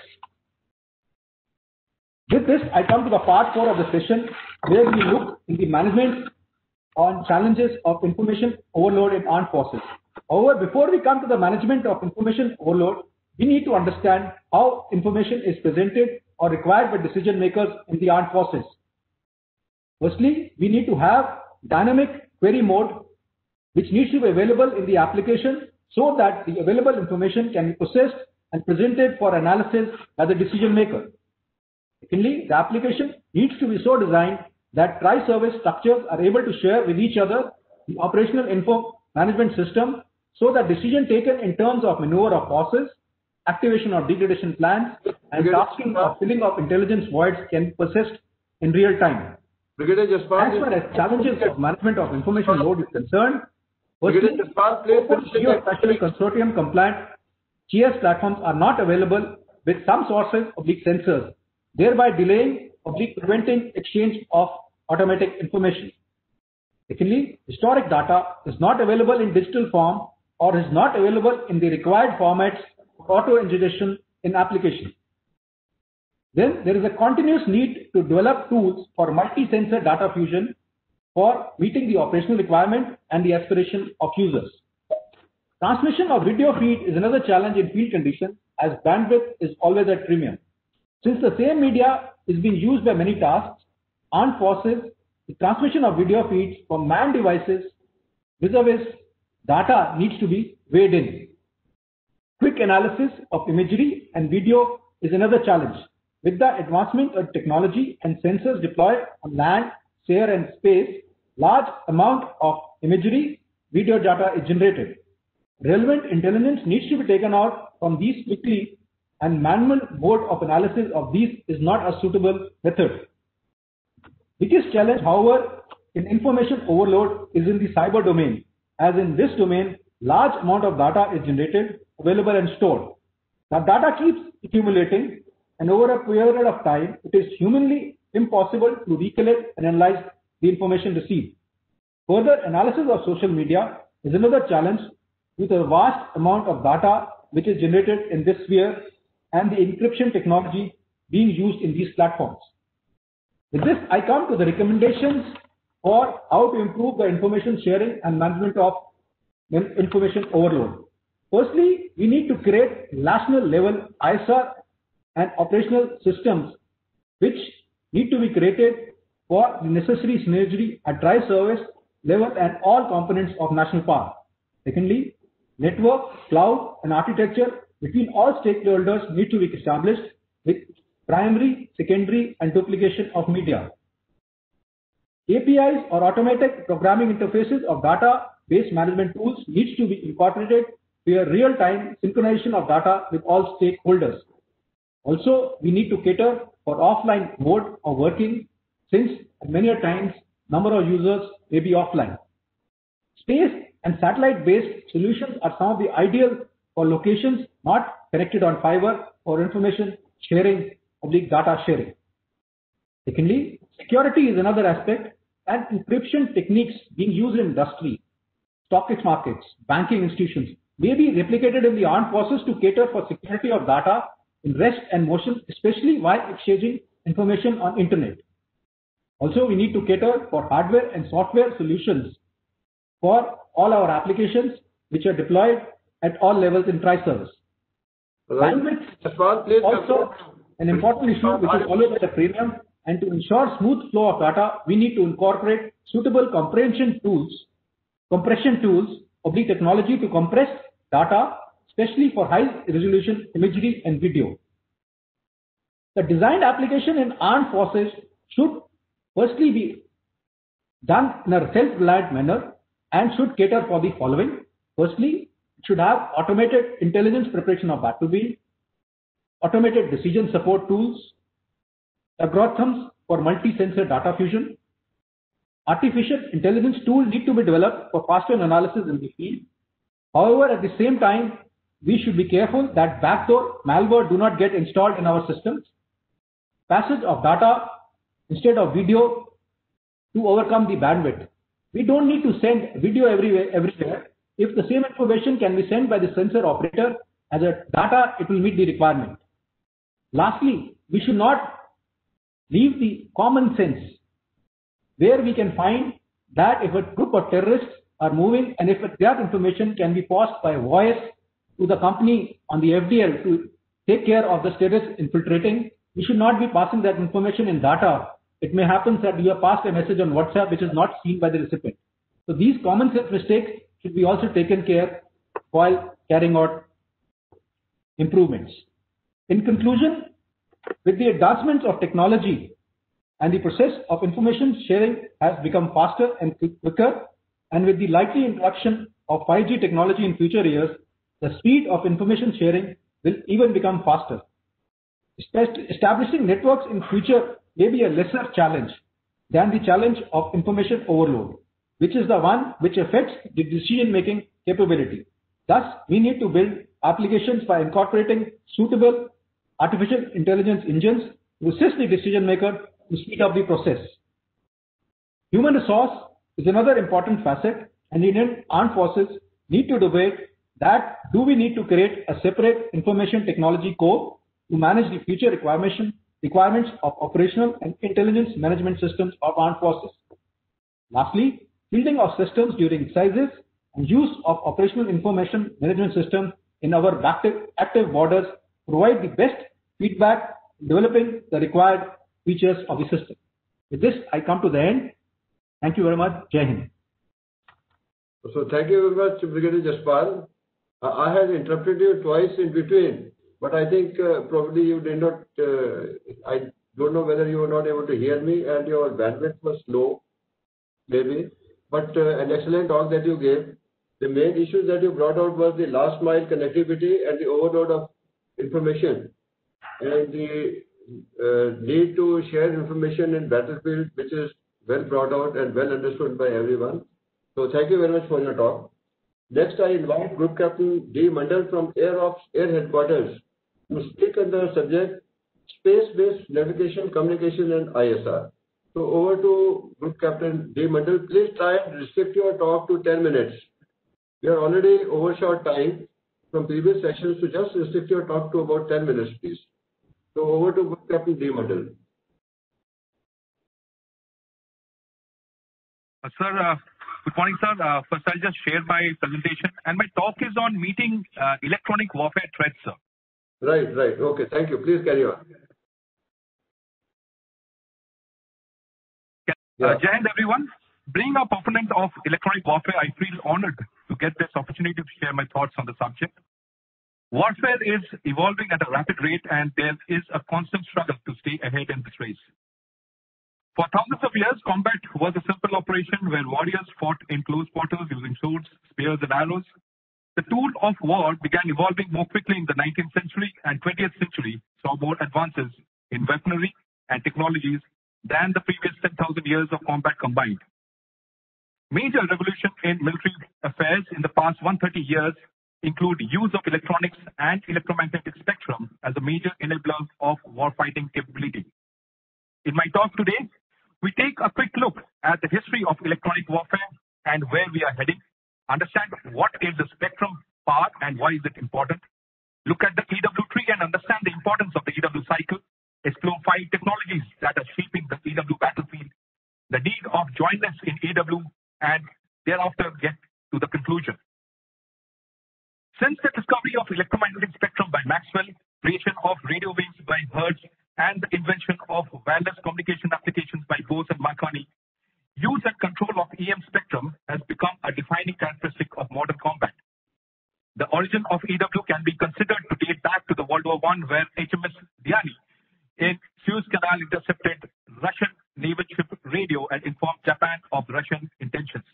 E: With this, I come to the part four of the session, where we look in the management on challenges of information overload in armed forces. However, before we come to the management of information overload, we need to understand how information is presented or required by decision makers in the armed forces. Firstly, we need to have dynamic query mode, which needs to be available in the application so that the available information can be processed and presented for analysis by the decision maker. Secondly, the application needs to be so designed that tri-service structures are able to share with each other the operational info management system so that decision taken in terms of maneuver of forces, activation of degradation plans, and tasking of filling of intelligence voids can persist in real time.
C: Brigadier Jaspal,
E: As far as challenges of management of information load is concerned,
C: Brigadier Jaspal, please finish
E: consortium compliant GS platforms are not available with some sources oblique sensors, thereby delaying oblique preventing exchange of automatic information. Secondly, historic data is not available in digital form or is not available in the required formats for auto ingestion in application. Then there is a continuous need to develop tools for multi-sensor data fusion for meeting the operational requirement and the aspiration of users. Transmission of video feed is another challenge in field conditions as bandwidth is always at premium. Since the same media is being used by many tasks, armed forces, the transmission of video feeds from manned devices vis-a-vis data needs to be weighed in. Quick analysis of imagery and video is another challenge. With the advancement of technology and sensors deployed on land, air and space, large amount of imagery, video data is generated. Relevant intelligence needs to be taken out from these quickly and manual mode of analysis of these is not a suitable method. Biggest challenge, however, in information overload is in the cyber domain, as in this domain, large amount of data is generated, available and stored. The data keeps accumulating and over a period of time, it is humanly impossible to recollect and analyze the information received. Further analysis of social media is another challenge with a vast amount of data which is generated in this sphere and the encryption technology being used in these platforms. With this, I come to the recommendations for how to improve the information sharing and management of information overload. Firstly, we need to create national level ISR and operational systems which need to be created for the necessary synergy at tri-service level and all components of national power. Secondly, network, cloud and architecture between all stakeholders need to be established with primary, secondary and duplication of media. APIs or automatic programming interfaces of data-based management tools needs to be incorporated via real-time synchronization of data with all stakeholders. Also, we need to cater for offline mode of working since many a times number of users may be offline. Space and satellite-based solutions are some of the ideal for locations not connected on fiber for information sharing, public data sharing. Secondly, security is another aspect and encryption techniques being used in industry, stock exchange markets, banking institutions may be replicated in the armed forces to cater for security of data in rest and motion, especially while exchanging information on internet. Also, we need to cater for hardware and software solutions for all our applications which are deployed at all levels in tri-service.
C: Right. Please
E: also an important issue which is always at a premium and to ensure smooth flow of data, we need to incorporate suitable comprehension tools, compression tools, oblique technology to compress data especially for high resolution imagery and video. The designed application in armed forces should firstly be done in a self-reliant manner and should cater for the following. Firstly, should have automated intelligence preparation of battlefield, automated decision support tools, algorithms for multi-sensor data fusion, artificial intelligence tools need to be developed for faster analysis in the field. However, at the same time, we should be careful that backdoor malware do not get installed in our systems. Passage of data instead of video to overcome the bandwidth. We don't need to send video everywhere, everywhere. If the same information can be sent by the sensor operator as a data, it will meet the requirement. Lastly, we should not leave the common sense where we can find that if a group of terrorists are moving and if that information can be passed by voice to the company on the FDL to take care of the status infiltrating, we should not be passing that information in data. It may happen that you have passed a message on WhatsApp which is not seen by the recipient. So these common sense mistakes should be also taken care while carrying out improvements. In conclusion, with the advancements of technology, and the process of information sharing has become faster and quicker, and with the likely introduction of 5G technology in future years, the speed of information sharing will even become faster. Establishing networks in future may be a lesser challenge than the challenge of information overload, which is the one which affects the decision-making capability. Thus, we need to build applications by incorporating suitable artificial intelligence engines to assist the decision maker to speed up the process. Human resource is another important facet, and Indian Armed Forces need to debate that do we need to create a separate information technology core to manage the future requirements of operational and intelligence management systems of armed forces. Lastly, fielding of systems during exercises and use of operational information management systems in our active, borders provide the best feedback in developing the required features of the system. With this, I come to the end. Thank you very much. Jai Hind.
C: So thank you very much, Brigadier Jaspal. Uh, I had interrupted you twice in between, but I think uh, probably you did not, uh, I don't know whether you were not able to hear me and your bandwidth was low, maybe. But uh, an excellent talk that you gave. The main issues that you brought out was the last mile connectivity and the overload of information and the uh, need to share information in battlefield, which is well brought out and well understood by everyone. So thank you very much for your talk. Next, I invite Group Captain D. Mandal from Air Ops Air Headquarters to speak on the subject space-based navigation, communication, and ISR. So over to Group Captain D. Mandal. Please try and restrict your talk to 10 minutes. We are already overshot time from previous sessions, so just restrict your talk to about 10 minutes, please. So over to Group Captain D. Mandal.
F: Uh, sir, uh, good morning, sir. Uh, first, I'll just share my presentation, and my talk is on meeting electronic warfare threats, sir.
C: Right, right. Okay, thank you. Please carry on.
F: Uh, Jai Hind, everyone. Being a proponent of electronic warfare, I feel honored to get this opportunity to share my thoughts on the subject. Warfare is evolving at a rapid rate, and there is a constant struggle to stay ahead in this race. For thousands of years, combat was a simple operation where warriors fought in close quarters using swords, spears, and arrows. The tool of war began evolving more quickly in the 19th century and 20th century saw more advances in weaponry and technologies than the previous 10,000 years of combat combined. Major revolution in military affairs in the past 130 years include use of electronics and electromagnetic spectrum as a major enabler of warfighting capability. In my talk today, we take a quick look at the history of electronic warfare and where we are heading, understand what is the spectrum part and why is it important, look at the EW tree and understand the importance of the EW cycle, explore five technologies that are shaping the EW battlefield, the need of jointness in EW, and thereafter get to the conclusion. Since the discovery of electromagnetic spectrum by Maxwell, creation of radio waves by Hertz, and the invention of wireless communication applications by Bose and Marconi, use and control of EM spectrum has become a defining characteristic of modern combat. The origin of EW can be considered to date back to the World War I, where HMS Diana in Suez Canal intercepted Russian naval ship radio and informed Japan of Russian intentions.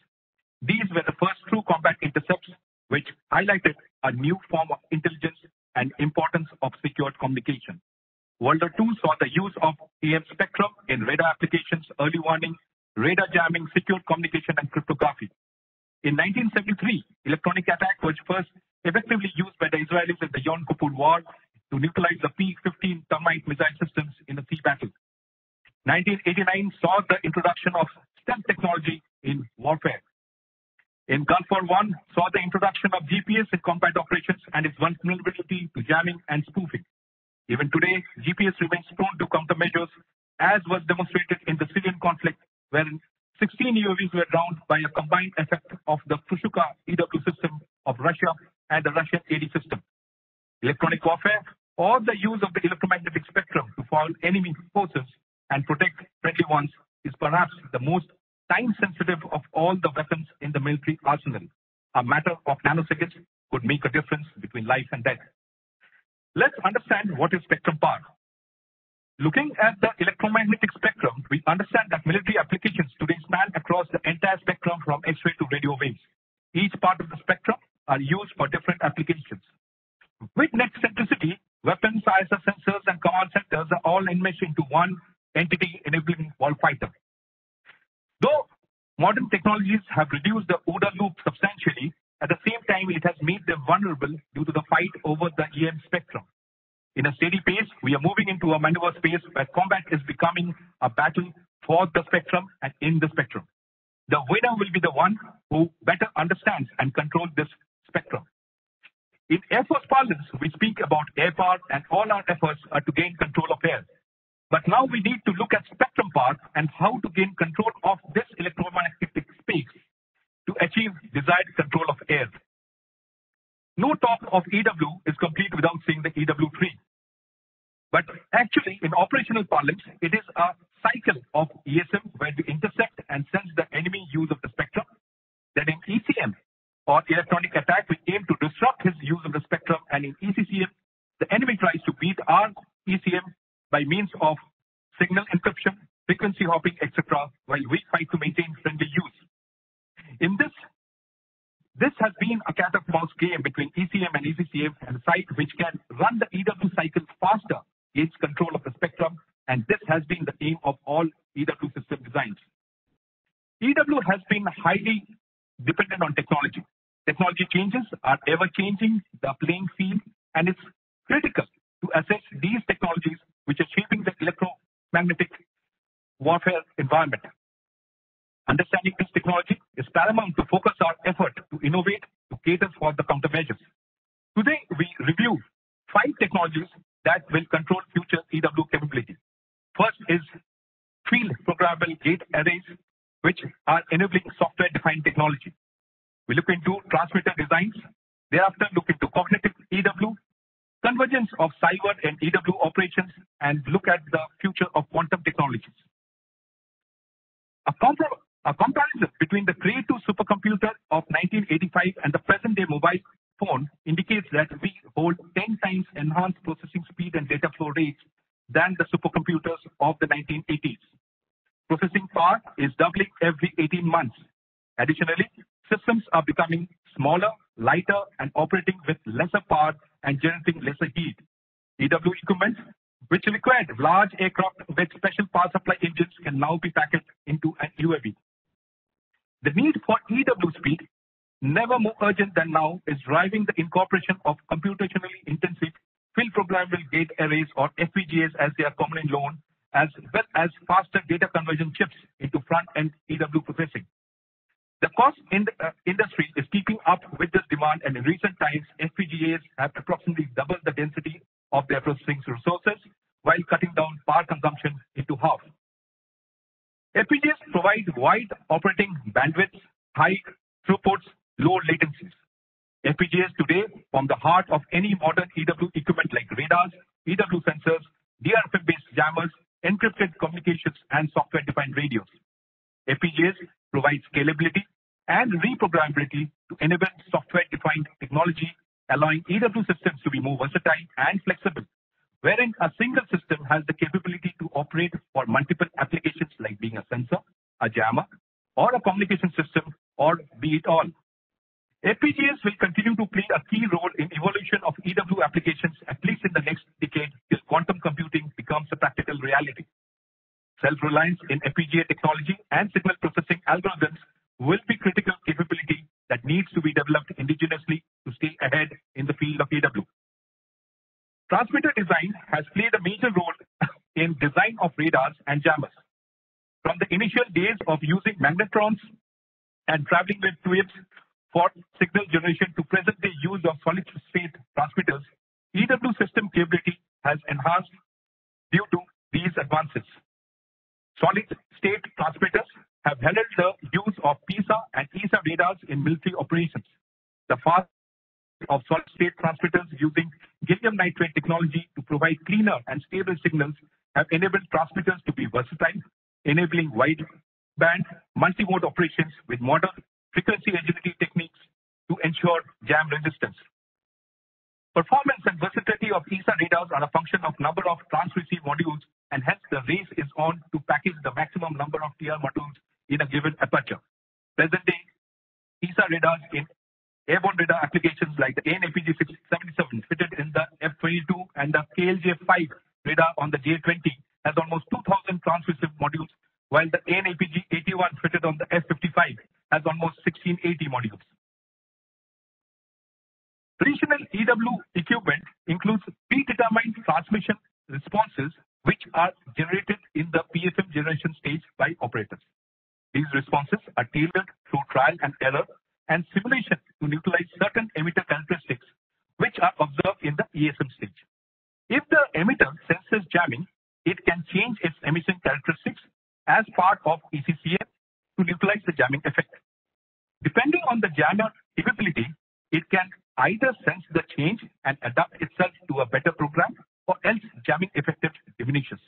F: These were the first true combat intercepts which highlighted a new form of intelligence and importance of secured communication. World War II saw the use of EM spectrum in radar applications, early warning, radar jamming, secured communication, and cryptography. In 1973, electronic attack was first effectively used by the Israelis in the Yom Kippur War to neutralize the P-15 termite missile systems in a sea battle. 1989 saw the introduction of stealth technology in warfare. In Gulf War I, saw the introduction of GPS in combat operations and its vulnerability to jamming and spoofing. Even today, GPS remains prone to countermeasures, as was demonstrated in the Syrian conflict, wherein 16 UAVs were downed by a combined effect of the Krasukha EW system of Russia and the Russian AD system. Electronic warfare, or the use of the electromagnetic spectrum to foil enemy forces and protect friendly ones, is perhaps the most time sensitive of all the weapons in the military arsenal. A matter of nanoseconds could make a difference between life and death. Let's understand what is spectrum power. Looking at the electromagnetic spectrum, we understand that military applications today span across the entire spectrum from X-ray to radio waves. Each part of the spectrum are used for different applications. With net centricity, weapons, ISR sensors, and command centers are all enmeshed into one entity enabling warfighter. Though modern technologies have reduced the OODA loop substantially, at the same time it has made them vulnerable due to the fight over the EM spectrum. In a steady pace, we are moving into a maneuver space where combat is becoming a battle for the spectrum and in the spectrum. The winner will be the one who better understands and controls this. In Air Force parlance, we speak about air power and all our efforts are to gain control of air. But now we need to look at spectrum power and how to gain control of this electromagnetic space to achieve desired control of air. No talk of EW is complete without seeing the EW tree. But actually, in operational parlance, it is a cycle of ESM where we intercept and sense the enemy use of the spectrum. Then in ECM or electronic attack, we aim to disrupt his use of the spectrum. And in ECCM, the enemy tries to beat our ECM by means of signal encryption, frequency hopping, etc., while we fight to maintain friendly use. In this this has been a cat and mouse game between ECM and ECCM and a site which can run the EW cycle faster gains control of the spectrum and this has been the aim of all EW system designs. EW has been highly dependent on technology. Technology changes are ever changing the playing field and it's critical to assess these technologies which are shaping the electromagnetic warfare environment. Understanding this technology is paramount to focus our effort to innovate to cater for the countermeasures. Today, we review five technologies that will control future EW capability. First is field programmable gate arrays, which are enabling software-defined technology. We look into transmitter designs, thereafter look into cognitive EW, convergence of cyber and EW operations, and look at the future of quantum technologies. A, a comparison between the Cray 2 supercomputer of 1985 and the present day mobile phone indicates that we hold 10 times enhanced processing speed and data flow rates than the supercomputers of the 1980s. Processing power is doubling every 18 months. Additionally, systems are becoming smaller, lighter, and operating with lesser power and generating lesser heat. EW equipment which required large aircraft with special power supply engines can now be packaged into an UAV. The need for EW speed, never more urgent than now, is driving the incorporation of computationally intensive field programmable gate arrays or FPGAs as they are commonly known, as well as faster data conversion chips into front-end EW processing. The cost in the uh, industry is keeping up with this demand, and in recent times, FPGAs have approximately doubled the density of their processing resources while cutting down power consumption into half. FPGAs provide wide operating bandwidths, high throughputs, low latencies. FPGAs today form the heart of any modern EW equipment like radars, EW sensors, DRFM-based jammers, encrypted communications, and software-defined radios. FPGAs provide scalability and reprogrammability to enable software-defined technology, allowing EW systems to be more versatile and flexible wherein a single system has the capability to operate for multiple applications like being a sensor, a jammer, or a communication system, or be it all. FPGAs will continue to play a key role in evolution of EW applications at least in the next decade till quantum computing becomes a practical reality. Self-reliance in FPGA technology and signal processing algorithms will be critical capability that needs to be developed indigenously to stay ahead in the field of EW. Transmitter design has played a major role in design of radars and jammers. From the initial days of using magnetrons and traveling wave waves for signal generation to present day use of solid state transmitters, EW system capability has enhanced due to these advances. Solid state transmitters have handled the use of PESA and ESA radars in military operations. The fast of solid-state transmitters using gallium nitride technology to provide cleaner and stable signals have enabled transmitters to be versatile, enabling wide-band multi-mode operations with modern frequency agility techniques to ensure jam resistance. Performance and versatility of ESA radars are a function of number of trans-receive modules, and hence the race is on to package the maximum number of TR modules in a given aperture. Present day, ESA radars in airborne radar applications like the AN/APG 77 fitted in the F-22 and the KLJ-5 radar on the J-20 has almost 2,000 trans-receive modules, while the AN/APG 81 fitted on the F-55 has almost 1680 modules. Traditional EW equipment includes predetermined transmission responses which are generated in the PFM generation stage by operators. These responses are tailored through trial and error and simulation to neutralize certain emitter characteristics which are observed in the ESM stage. If the emitter senses jamming, it can change its emission characteristics as part of ECCM to neutralize the jamming effect. Depending on the jammer capability, it can either sense the change and adapt itself to a better program or else jamming effective diminishes.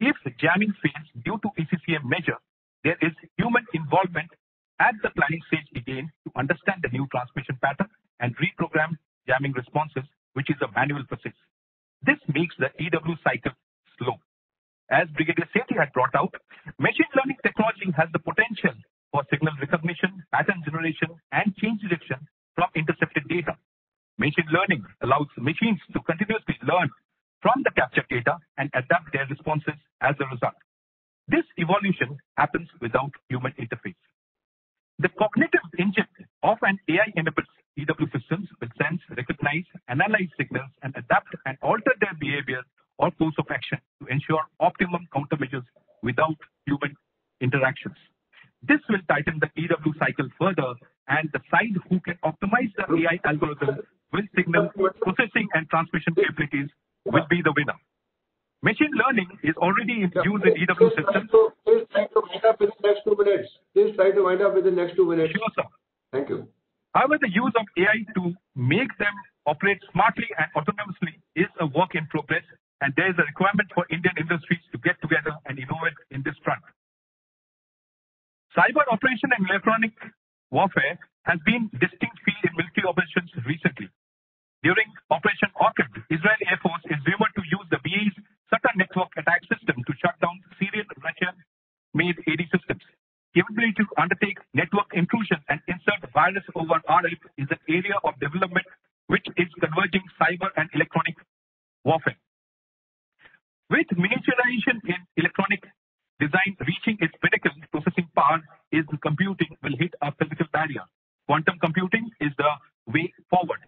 F: If jamming fails due to ECCM measure, there is human involvement at the planning stage again to understand the new transmission pattern and reprogram jamming responses, which is a manual process. This makes the EW cycle slow. As Brigadier Sethi had brought out, machine learning technology has the potential for signal recognition, pattern generation, and change detection from intercepted data. Machine learning allows machines to continuously learn from the captured data and adapt their responses as a result. This evolution happens without human interface. The cognitive engine of an AI-enabled EW systems will sense, recognize, analyze signals, and adapt and alter their behavior or course of action to ensure optimum countermeasures without human interactions. This will tighten the EW cycle further, and the side who can optimize the AI algorithm with signal processing and transmission capabilities will be the winner. Machine learning is already in use in EW systems.
C: Please try to wind up within the next two minutes. Please try to wind up within the next two minutes.
F: Sure, sir.
C: Thank you.
F: However, the use of AI to make them operate smartly and autonomously is a work in progress, and there is a requirement for Indian industries to get together and innovate in this front. Cyber operation and electronic warfare has been distinct field in military operations recently. During Operation Orchard, Israel Air Force is rumored to use the BAE's Saturn network attack system to shut down Syrian Russian-made AD systems. Capability to undertake network intrusion and insert virus over RF is an area of development which is converging cyber and electronic warfare. With miniaturization in electronic design reaching its pinnacle, processing power is computing will hit a physical barrier. Quantum computing is the way forward.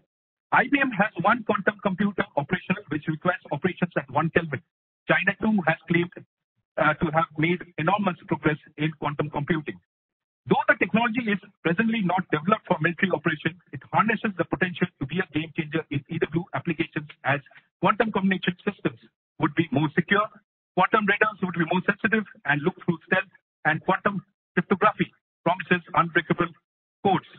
F: IBM has one quantum computer operational which requires operations at 1 Kelvin. China too has claimed uh, to have made enormous progress in quantum computing. Though the technology is presently not developed for military operation, it harnesses the potential to be a game changer in EW applications as quantum communication systems would be more secure, quantum radars would be more sensitive and look through stealth, and quantum cryptography promises unbreakable codes.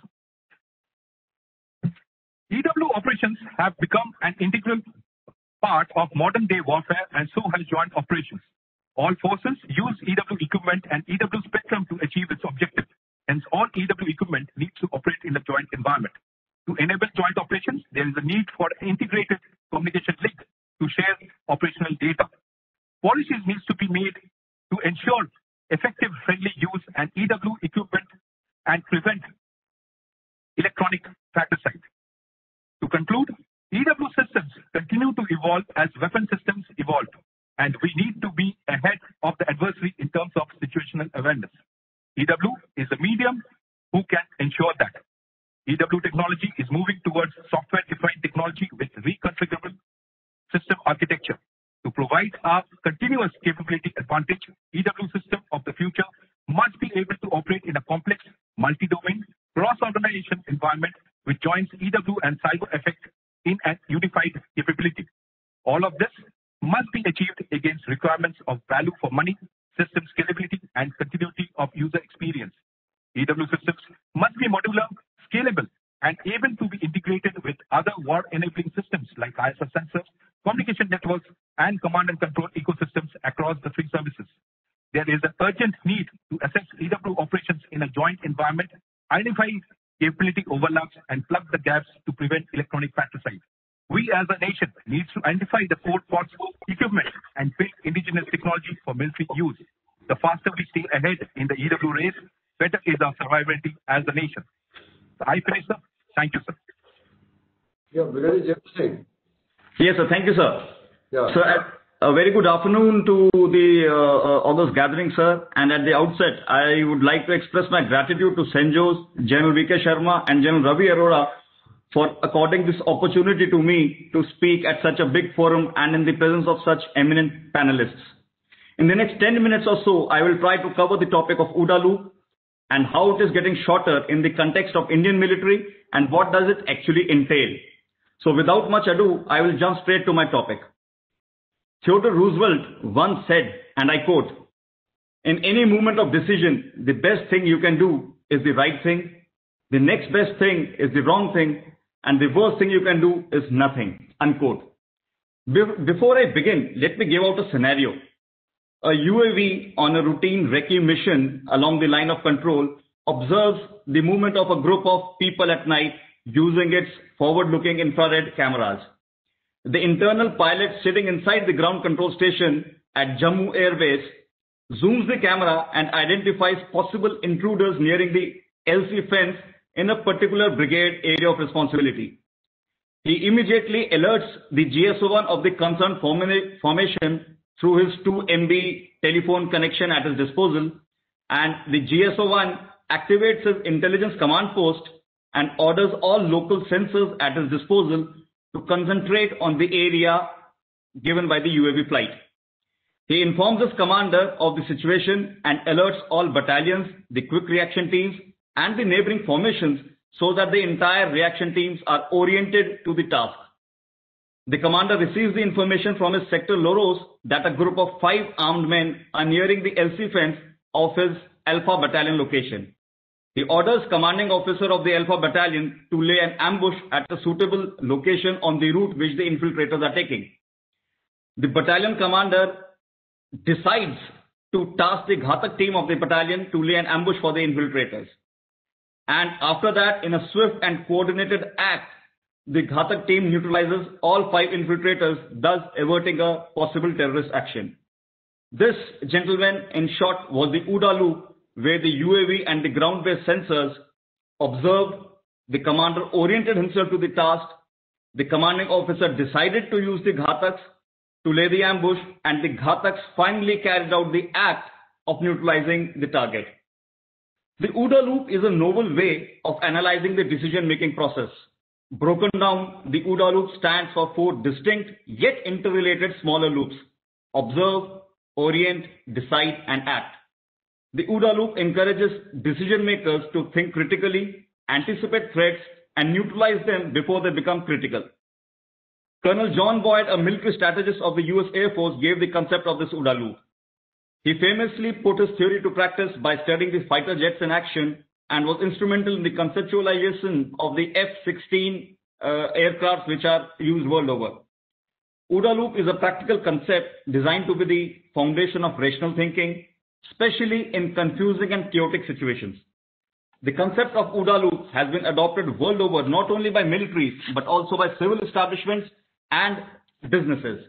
F: EW operations have become an integral part of modern day warfare and so has joint operations. All forces use EW equipment and EW spectrum to achieve its objective. Hence, all EW equipment needs to operate in a joint environment. To enable joint operations, there is a need for integrated communication link to share operational data. Policies needs to be made to ensure effective friendly use and EW equipment and prevent electronic fratricide. To conclude, EW systems continue to evolve as weapon systems evolve, and we need to be ahead of the adversary in terms of situational awareness. EW is a medium who can ensure that. EW technology is moving towards software-defined technology with reconfigurable system architecture. Provide a continuous capability advantage, EW system of the future must be able to operate in a complex, multi-domain, cross-organization environment which joins EW and cyber effect in a unified capability. All of this must be achieved against requirements of value for money, system scalability, and continuity of user experience. EW systems must be modular, scalable, and able to be integrated with other war-enabling systems like ISR sensors, communication networks, and command and control ecosystems across the three services. There is an urgent need to assess EW operations in a joint environment, identify capability overlaps, and plug the gaps to prevent electronic fratricide. We as a nation need to identify the core parts, equipment, and build indigenous technology for military use. The faster we stay ahead in the EW race, better is our survivability as a nation. So I finish, sir. Thank you, sir.
C: Yeah, Brigadier James
G: Yes, sir. Thank you, sir.
C: Yeah.
G: So, a very good afternoon to the uh, August gathering, sir. And at the outset, I would like to express my gratitude to CENJOWS, General V.K. Sharma, and General Ravi Arora for according this opportunity to me to speak at such a big forum and in the presence of such eminent panelists. In the next 10 minutes or so, I will try to cover the topic of loop and how it is getting shorter in the context of Indian military and what does it actually entail. So without much ado, I will jump straight to my topic. Theodore Roosevelt once said, and I quote, in any moment of decision, the best thing you can do is the right thing. The next best thing is the wrong thing. And the worst thing you can do is nothing. Unquote. Be- before I begin, let me give out a scenario. A UAV on a routine recce mission along the line of control observes the movement of a group of people at night using its forward-looking infrared cameras. The internal pilot sitting inside the ground control station at Jammu Air Base zooms the camera and identifies possible intruders nearing the LC fence in a particular brigade area of responsibility. He immediately alerts the GSO1 of the concerned formation through his 2 MB telephone connection at his disposal, and the GSO1 activates his intelligence command post and orders all local sensors at his disposal to concentrate on the area given by the UAV flight. He informs his commander of the situation and alerts all battalions, the quick reaction teams, and the neighboring formations so that the entire reaction teams are oriented to the task. The commander receives the information from his sector LORROS that a group of five armed men are nearing the LC fence of his Alpha battalion location. He orders commanding officer of the Alpha battalion to lay an ambush at a suitable location on the route which the infiltrators are taking. The battalion commander decides to task the Ghatak team of the battalion to lay an ambush for the infiltrators. And after that, in a swift and coordinated act, the Ghatak team neutralizes all five infiltrators, thus averting a possible terrorist action. This, gentlemen, in short, was the OODA loop where the UAV and the ground-based sensors observed, the commander oriented himself to the task, the commanding officer decided to use the Ghataks to lay the ambush, and the Ghataks finally carried out the act of neutralizing the target. The OODA loop is a novel way of analyzing the decision-making process. Broken down, the OODA loop stands for four distinct yet interrelated smaller loops. Observe, orient, decide, and act. The OODA loop encourages decision makers to think critically, anticipate threats, and neutralize them before they become critical. Colonel John Boyd, a military strategist of the US Air Force, gave the concept of this OODA loop. He famously put his theory to practice by studying the fighter jets in action and was instrumental in the conceptualization of the F-16 uh, aircraft which are used world over. OODA loop is a practical concept designed to be the foundation of rational thinking, especially in confusing and chaotic situations. The concept of OODA loop has been adopted world over not only by militaries but also by civil establishments and businesses.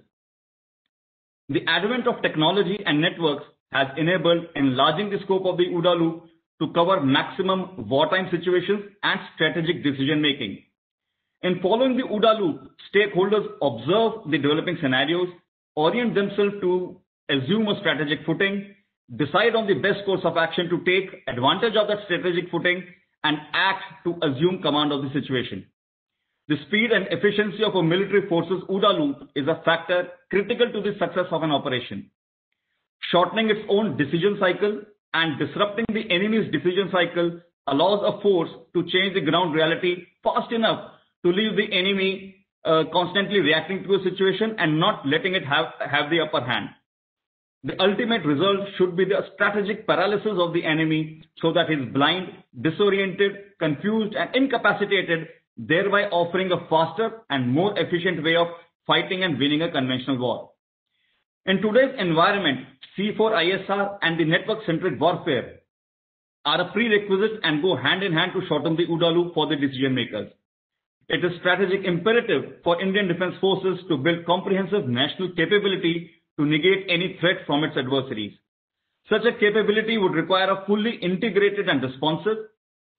G: The advent of technology and networks has enabled enlarging the scope of the OODA loop to cover maximum wartime situations and strategic decision-making. In following the OODA loop, stakeholders observe the developing scenarios, orient themselves to assume a strategic footing, decide on the best course of action to take advantage of that strategic footing, and act to assume command of the situation. The speed and efficiency of a military force's OODA loop is a factor critical to the success of an operation. Shortening its own decision cycle and disrupting the enemy's decision cycle allows a force to change the ground reality fast enough to leave the enemy uh, constantly reacting to a situation and not letting it have, have the upper hand. The ultimate result should be the strategic paralysis of the enemy so that he is blind, disoriented, confused, and incapacitated thereby offering a faster and more efficient way of fighting and winning a conventional war. In today's environment, C4ISR and the network-centric warfare are a prerequisite and go hand in hand to shorten the OODA loop for the decision makers. it is strategic imperative for Indian Defence Forces to build comprehensive national capability to negate any threat from its adversaries. Such a capability would require a fully integrated and responsive,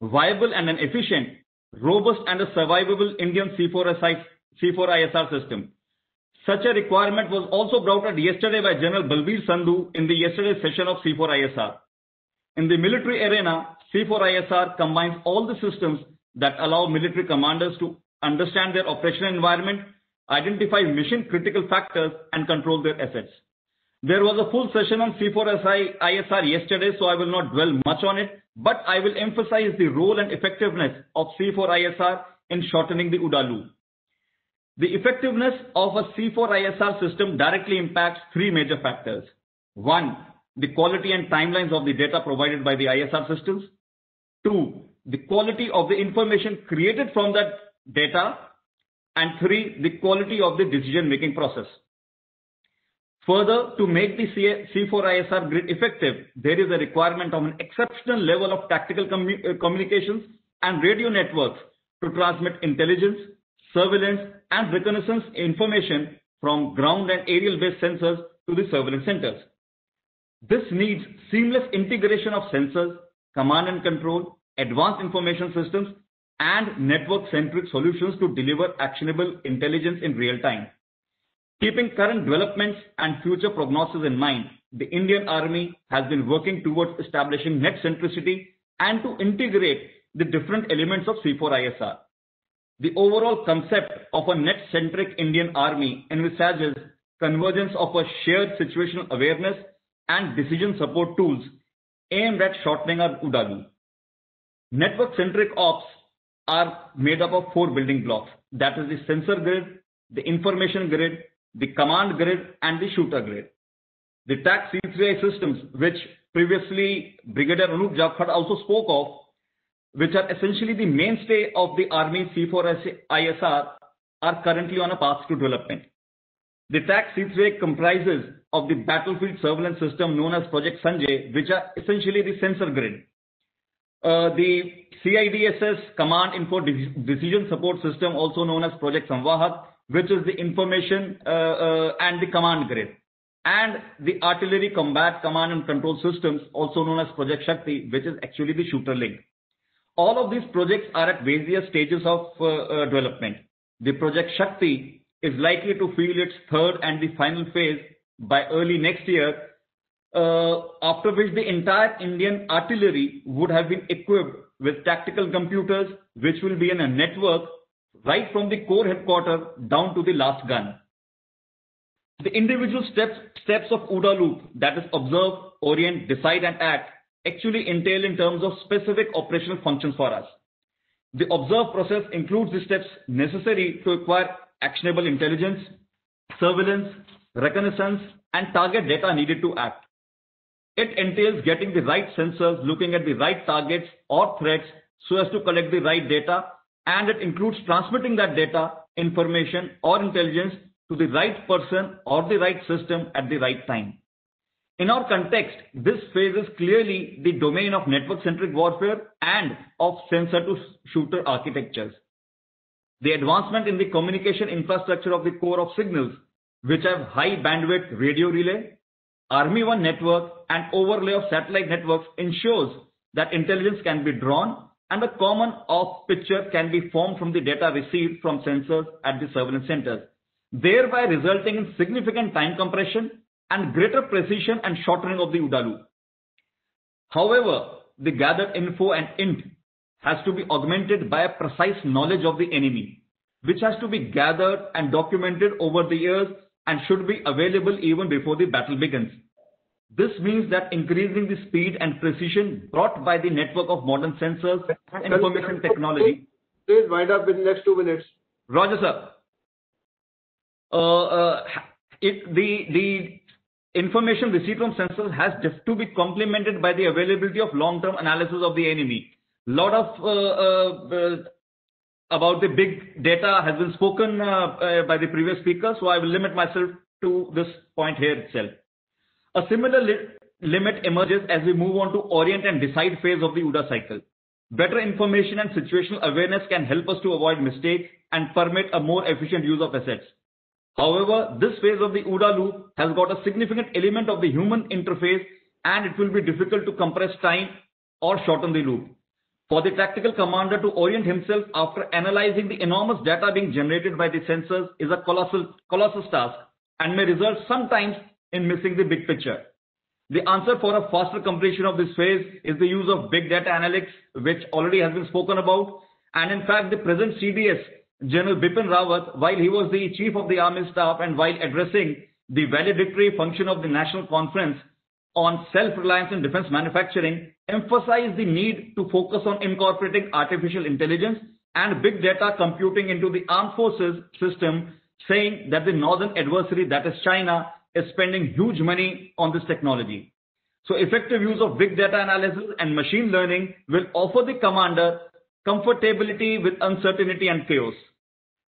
G: viable and an efficient, robust and a survivable Indian C4SI, C4ISR system. Such a requirement was also brought out yesterday by General Balbir Sandhu in the yesterday's session of C4ISR. In the military arena, C4ISR combines all the systems that allow military commanders to understand their operational environment, identify mission critical factors, and control their assets. There was a full session on C4ISR yesterday, so I will not dwell much on it, but I will emphasize the role and effectiveness of C4ISR in shortening the OODA loop. The effectiveness of a C4ISR system directly impacts three major factors. One, the quality and timelines of the data provided by the ISR systems. Two, the quality of the information created from that data. And three, the quality of the decision-making process. Further, to make the C4ISR grid effective, there is a requirement of an exceptional level of tactical uh, communications and radio networks to transmit intelligence, surveillance, and reconnaissance information from ground and aerial-based sensors to the surveillance centers. This needs seamless integration of sensors, command and control, advanced information systems, and network-centric solutions to deliver actionable intelligence in real time. Keeping current developments and future prognosis in mind, the Indian Army has been working towards establishing net centricity and to integrate the different elements of C4ISR. The overall concept of a net-centric Indian Army envisages convergence of a shared situational awareness and decision support tools aimed at shortening our OODA. Network-centric ops are made up of four building blocks. That is the sensor grid, the information grid, the command grid, and the shooter grid. The TAC C3I systems, which previously Brigadier Anup Jakhwad also spoke of, which are essentially the mainstay of the Army C4ISR, are currently on a path to development. The TAC C3I comprises of the battlefield surveillance system known as Project Sanjay, which are essentially the sensor grid. Uh, the CIDSS Command Info Decision Support System, also known as Project Samvahak, which is the information uh, uh, and the command grid. And the artillery combat command and control systems, also known as Project Shakti, which is actually the shooter link. All of these projects are at various stages of development. The Project Shakti is likely to feel its third and the final phase by early next year, Uh, after which the entire Indian artillery would have been equipped with tactical computers, which will be in a network right from the corps headquarters down to the last gun. The individual steps, steps of OODA loop, that is observe, orient, decide and act, actually entail in terms of specific operational functions for us. The observe process includes the steps necessary to acquire actionable intelligence, surveillance, reconnaissance, and target data needed to act. It entails getting the right sensors, looking at the right targets or threats so as to collect the right data and it includes transmitting that data, information or intelligence to the right person or the right system at the right time. In our context, this phase is clearly the domain of network-centric warfare and of sensor-to-shooter architectures. The advancement in the communication infrastructure of the Corps of Signals, which have high bandwidth radio relay, Army 1 network and overlay of satellite networks ensures that intelligence can be drawn and a common off picture can be formed from the data received from sensors at the surveillance centers, thereby resulting in significant time compression and greater precision and shortening of the OODA loop. However, the gathered info and int has to be augmented by a precise knowledge of the enemy, which has to be gathered and documented over the years and should be available even before the battle begins. This means that increasing the speed and precision brought by the network of modern sensors and information technology.
C: Please wind up in the next two minutes.
G: Roger, sir. Uh, uh, it, the, the information received from sensors has to be complemented by the availability of long-term analysis of the enemy. Lot of uh, uh, about the big data has been spoken uh, uh, by the previous speaker, so I will limit myself to this point here itself. A similar li limit emerges as we move on to orient and decide phase of the OODA cycle. Better information and situational awareness can help us to avoid mistakes and permit a more efficient use of assets. However, this phase of the OODA loop has got a significant element of the human interface, and it will be difficult to compress time or shorten the loop. For the tactical commander to orient himself after analyzing the enormous data being generated by the sensors is a colossal, colossal task and may result sometimes in missing the big picture. The answer for a faster completion of this phase is the use of big data analytics, which already has been spoken about. And in fact, the present CDS, General Bipin Rawat, while he was the Chief of the Army Staff and while addressing the valedictory function of the National Conference on self-reliance in defense manufacturing, emphasized the need to focus on incorporating artificial intelligence and big data computing into the armed forces system, saying that the northern adversary, that is China, is spending huge money on this technology. So effective use of big data analysis and machine learning will offer the commander comfortability with uncertainty and chaos.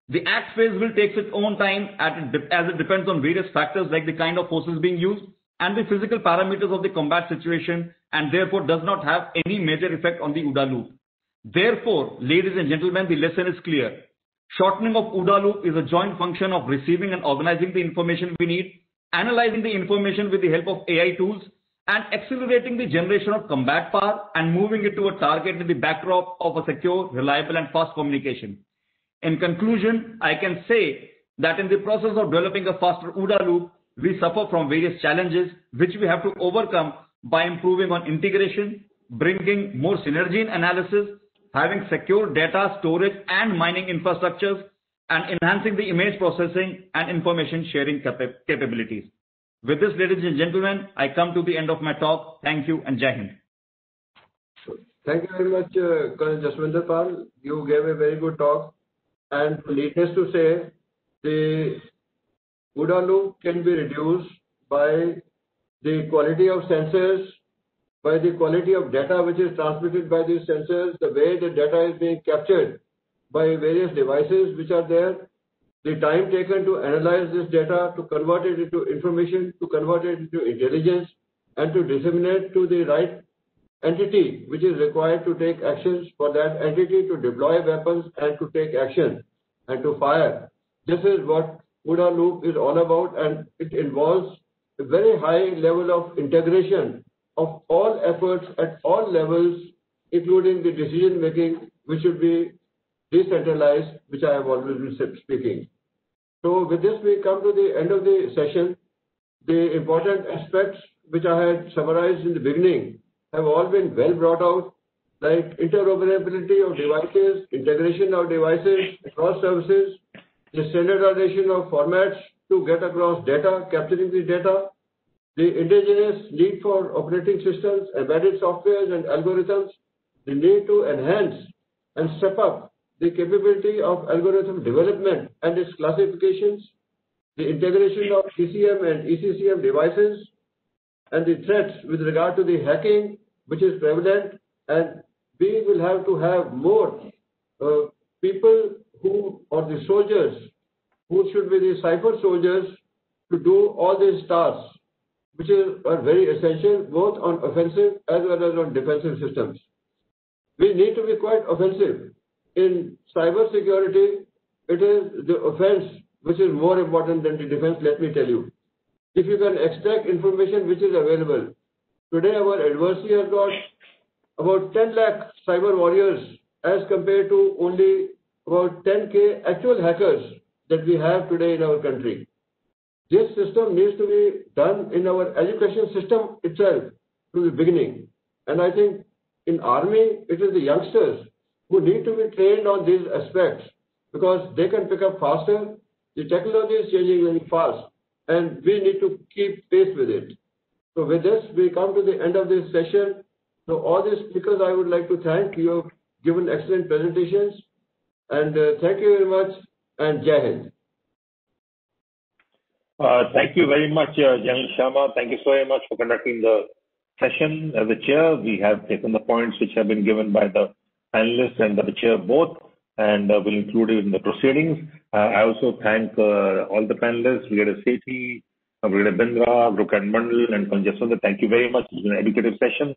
G: The act phase will take its own time as it depends on various factors like the kind of forces being used and the physical parameters of the combat situation and therefore does not have any major effect on the OODA loop. Therefore, ladies and gentlemen, the lesson is clear. Shortening of OODA loop is a joint function of receiving and organizing the information we need analyzing the information with the help of AI tools, and accelerating the generation of combat power and moving it to a target in the backdrop of a secure, reliable, and fast communication. In conclusion, I can say that in the process of developing a faster OODA loop, we suffer from various challenges which we have to overcome by improving on integration, bringing more synergy in analysis, having secure data storage and mining infrastructures, and enhancing the image processing and information sharing capabilities. With this, ladies and gentlemen, I come to the end of my talk. Thank you and Jai Hind.
C: Thank you very much, uh, Colonel Jaswinder Pal. You gave a very good talk. And needless to say, the Loop can be reduced by the quality of sensors, by the quality of data which is transmitted by these sensors, the way the data is being captured, by various devices which are there, the time taken to analyze this data, to convert it into information, to convert it into intelligence, and to disseminate to the right entity which is required to take actions for that entity to deploy weapons and to take action and to fire. This is what OODA loop is all about and it involves a very high level of integration of all efforts at all levels, including the decision making, which should be decentralized, which I have always been speaking. So with this, we come to the end of the session. The important aspects which I had summarized in the beginning have all been well brought out, like interoperability of devices, integration of devices across services, the standardization of formats to get across data, capturing the data, the indigenous need for operating systems, embedded softwares and algorithms, the need to enhance and step up the capability of algorithm development and its classifications, the integration of ECM and ECCM devices, and the threats with regard to the hacking, which is prevalent, and we will have to have more uh, people who, or the soldiers, who should be the cyber soldiers to do all these tasks, which are very essential both on offensive as well as on defensive systems. We need to be quite offensive in cyber security, it is the offense which is more important than the defense, let me tell you. If you can extract information which is available, today our adversary has got about 10 lakh cyber warriors as compared to only about 10k actual hackers that we have today in our country. This system needs to be done in our education system itself from the beginning. And I think in army, it is the youngsters who need to be trained on these aspects because they can pick up faster. The technology is changing very fast, and we need to keep pace with it. So with this, we come to the end of this session. So all the speakers I would like to thank. You have given excellent presentations, thank you very much, and Jai Hind.
B: Uh, thank you very much, uh, General Sharma. Thank you so very much for conducting the session. As a chair, we have taken the points which have been given by the panelists and the chair both, and uh, will include it in the proceedings. Uh, I also thank uh, all the panelists, Brigadier Sethi, Brigadier Bindra, Brooke Mandal, and Conjaswanda. Thank you very much. It's been an educative session.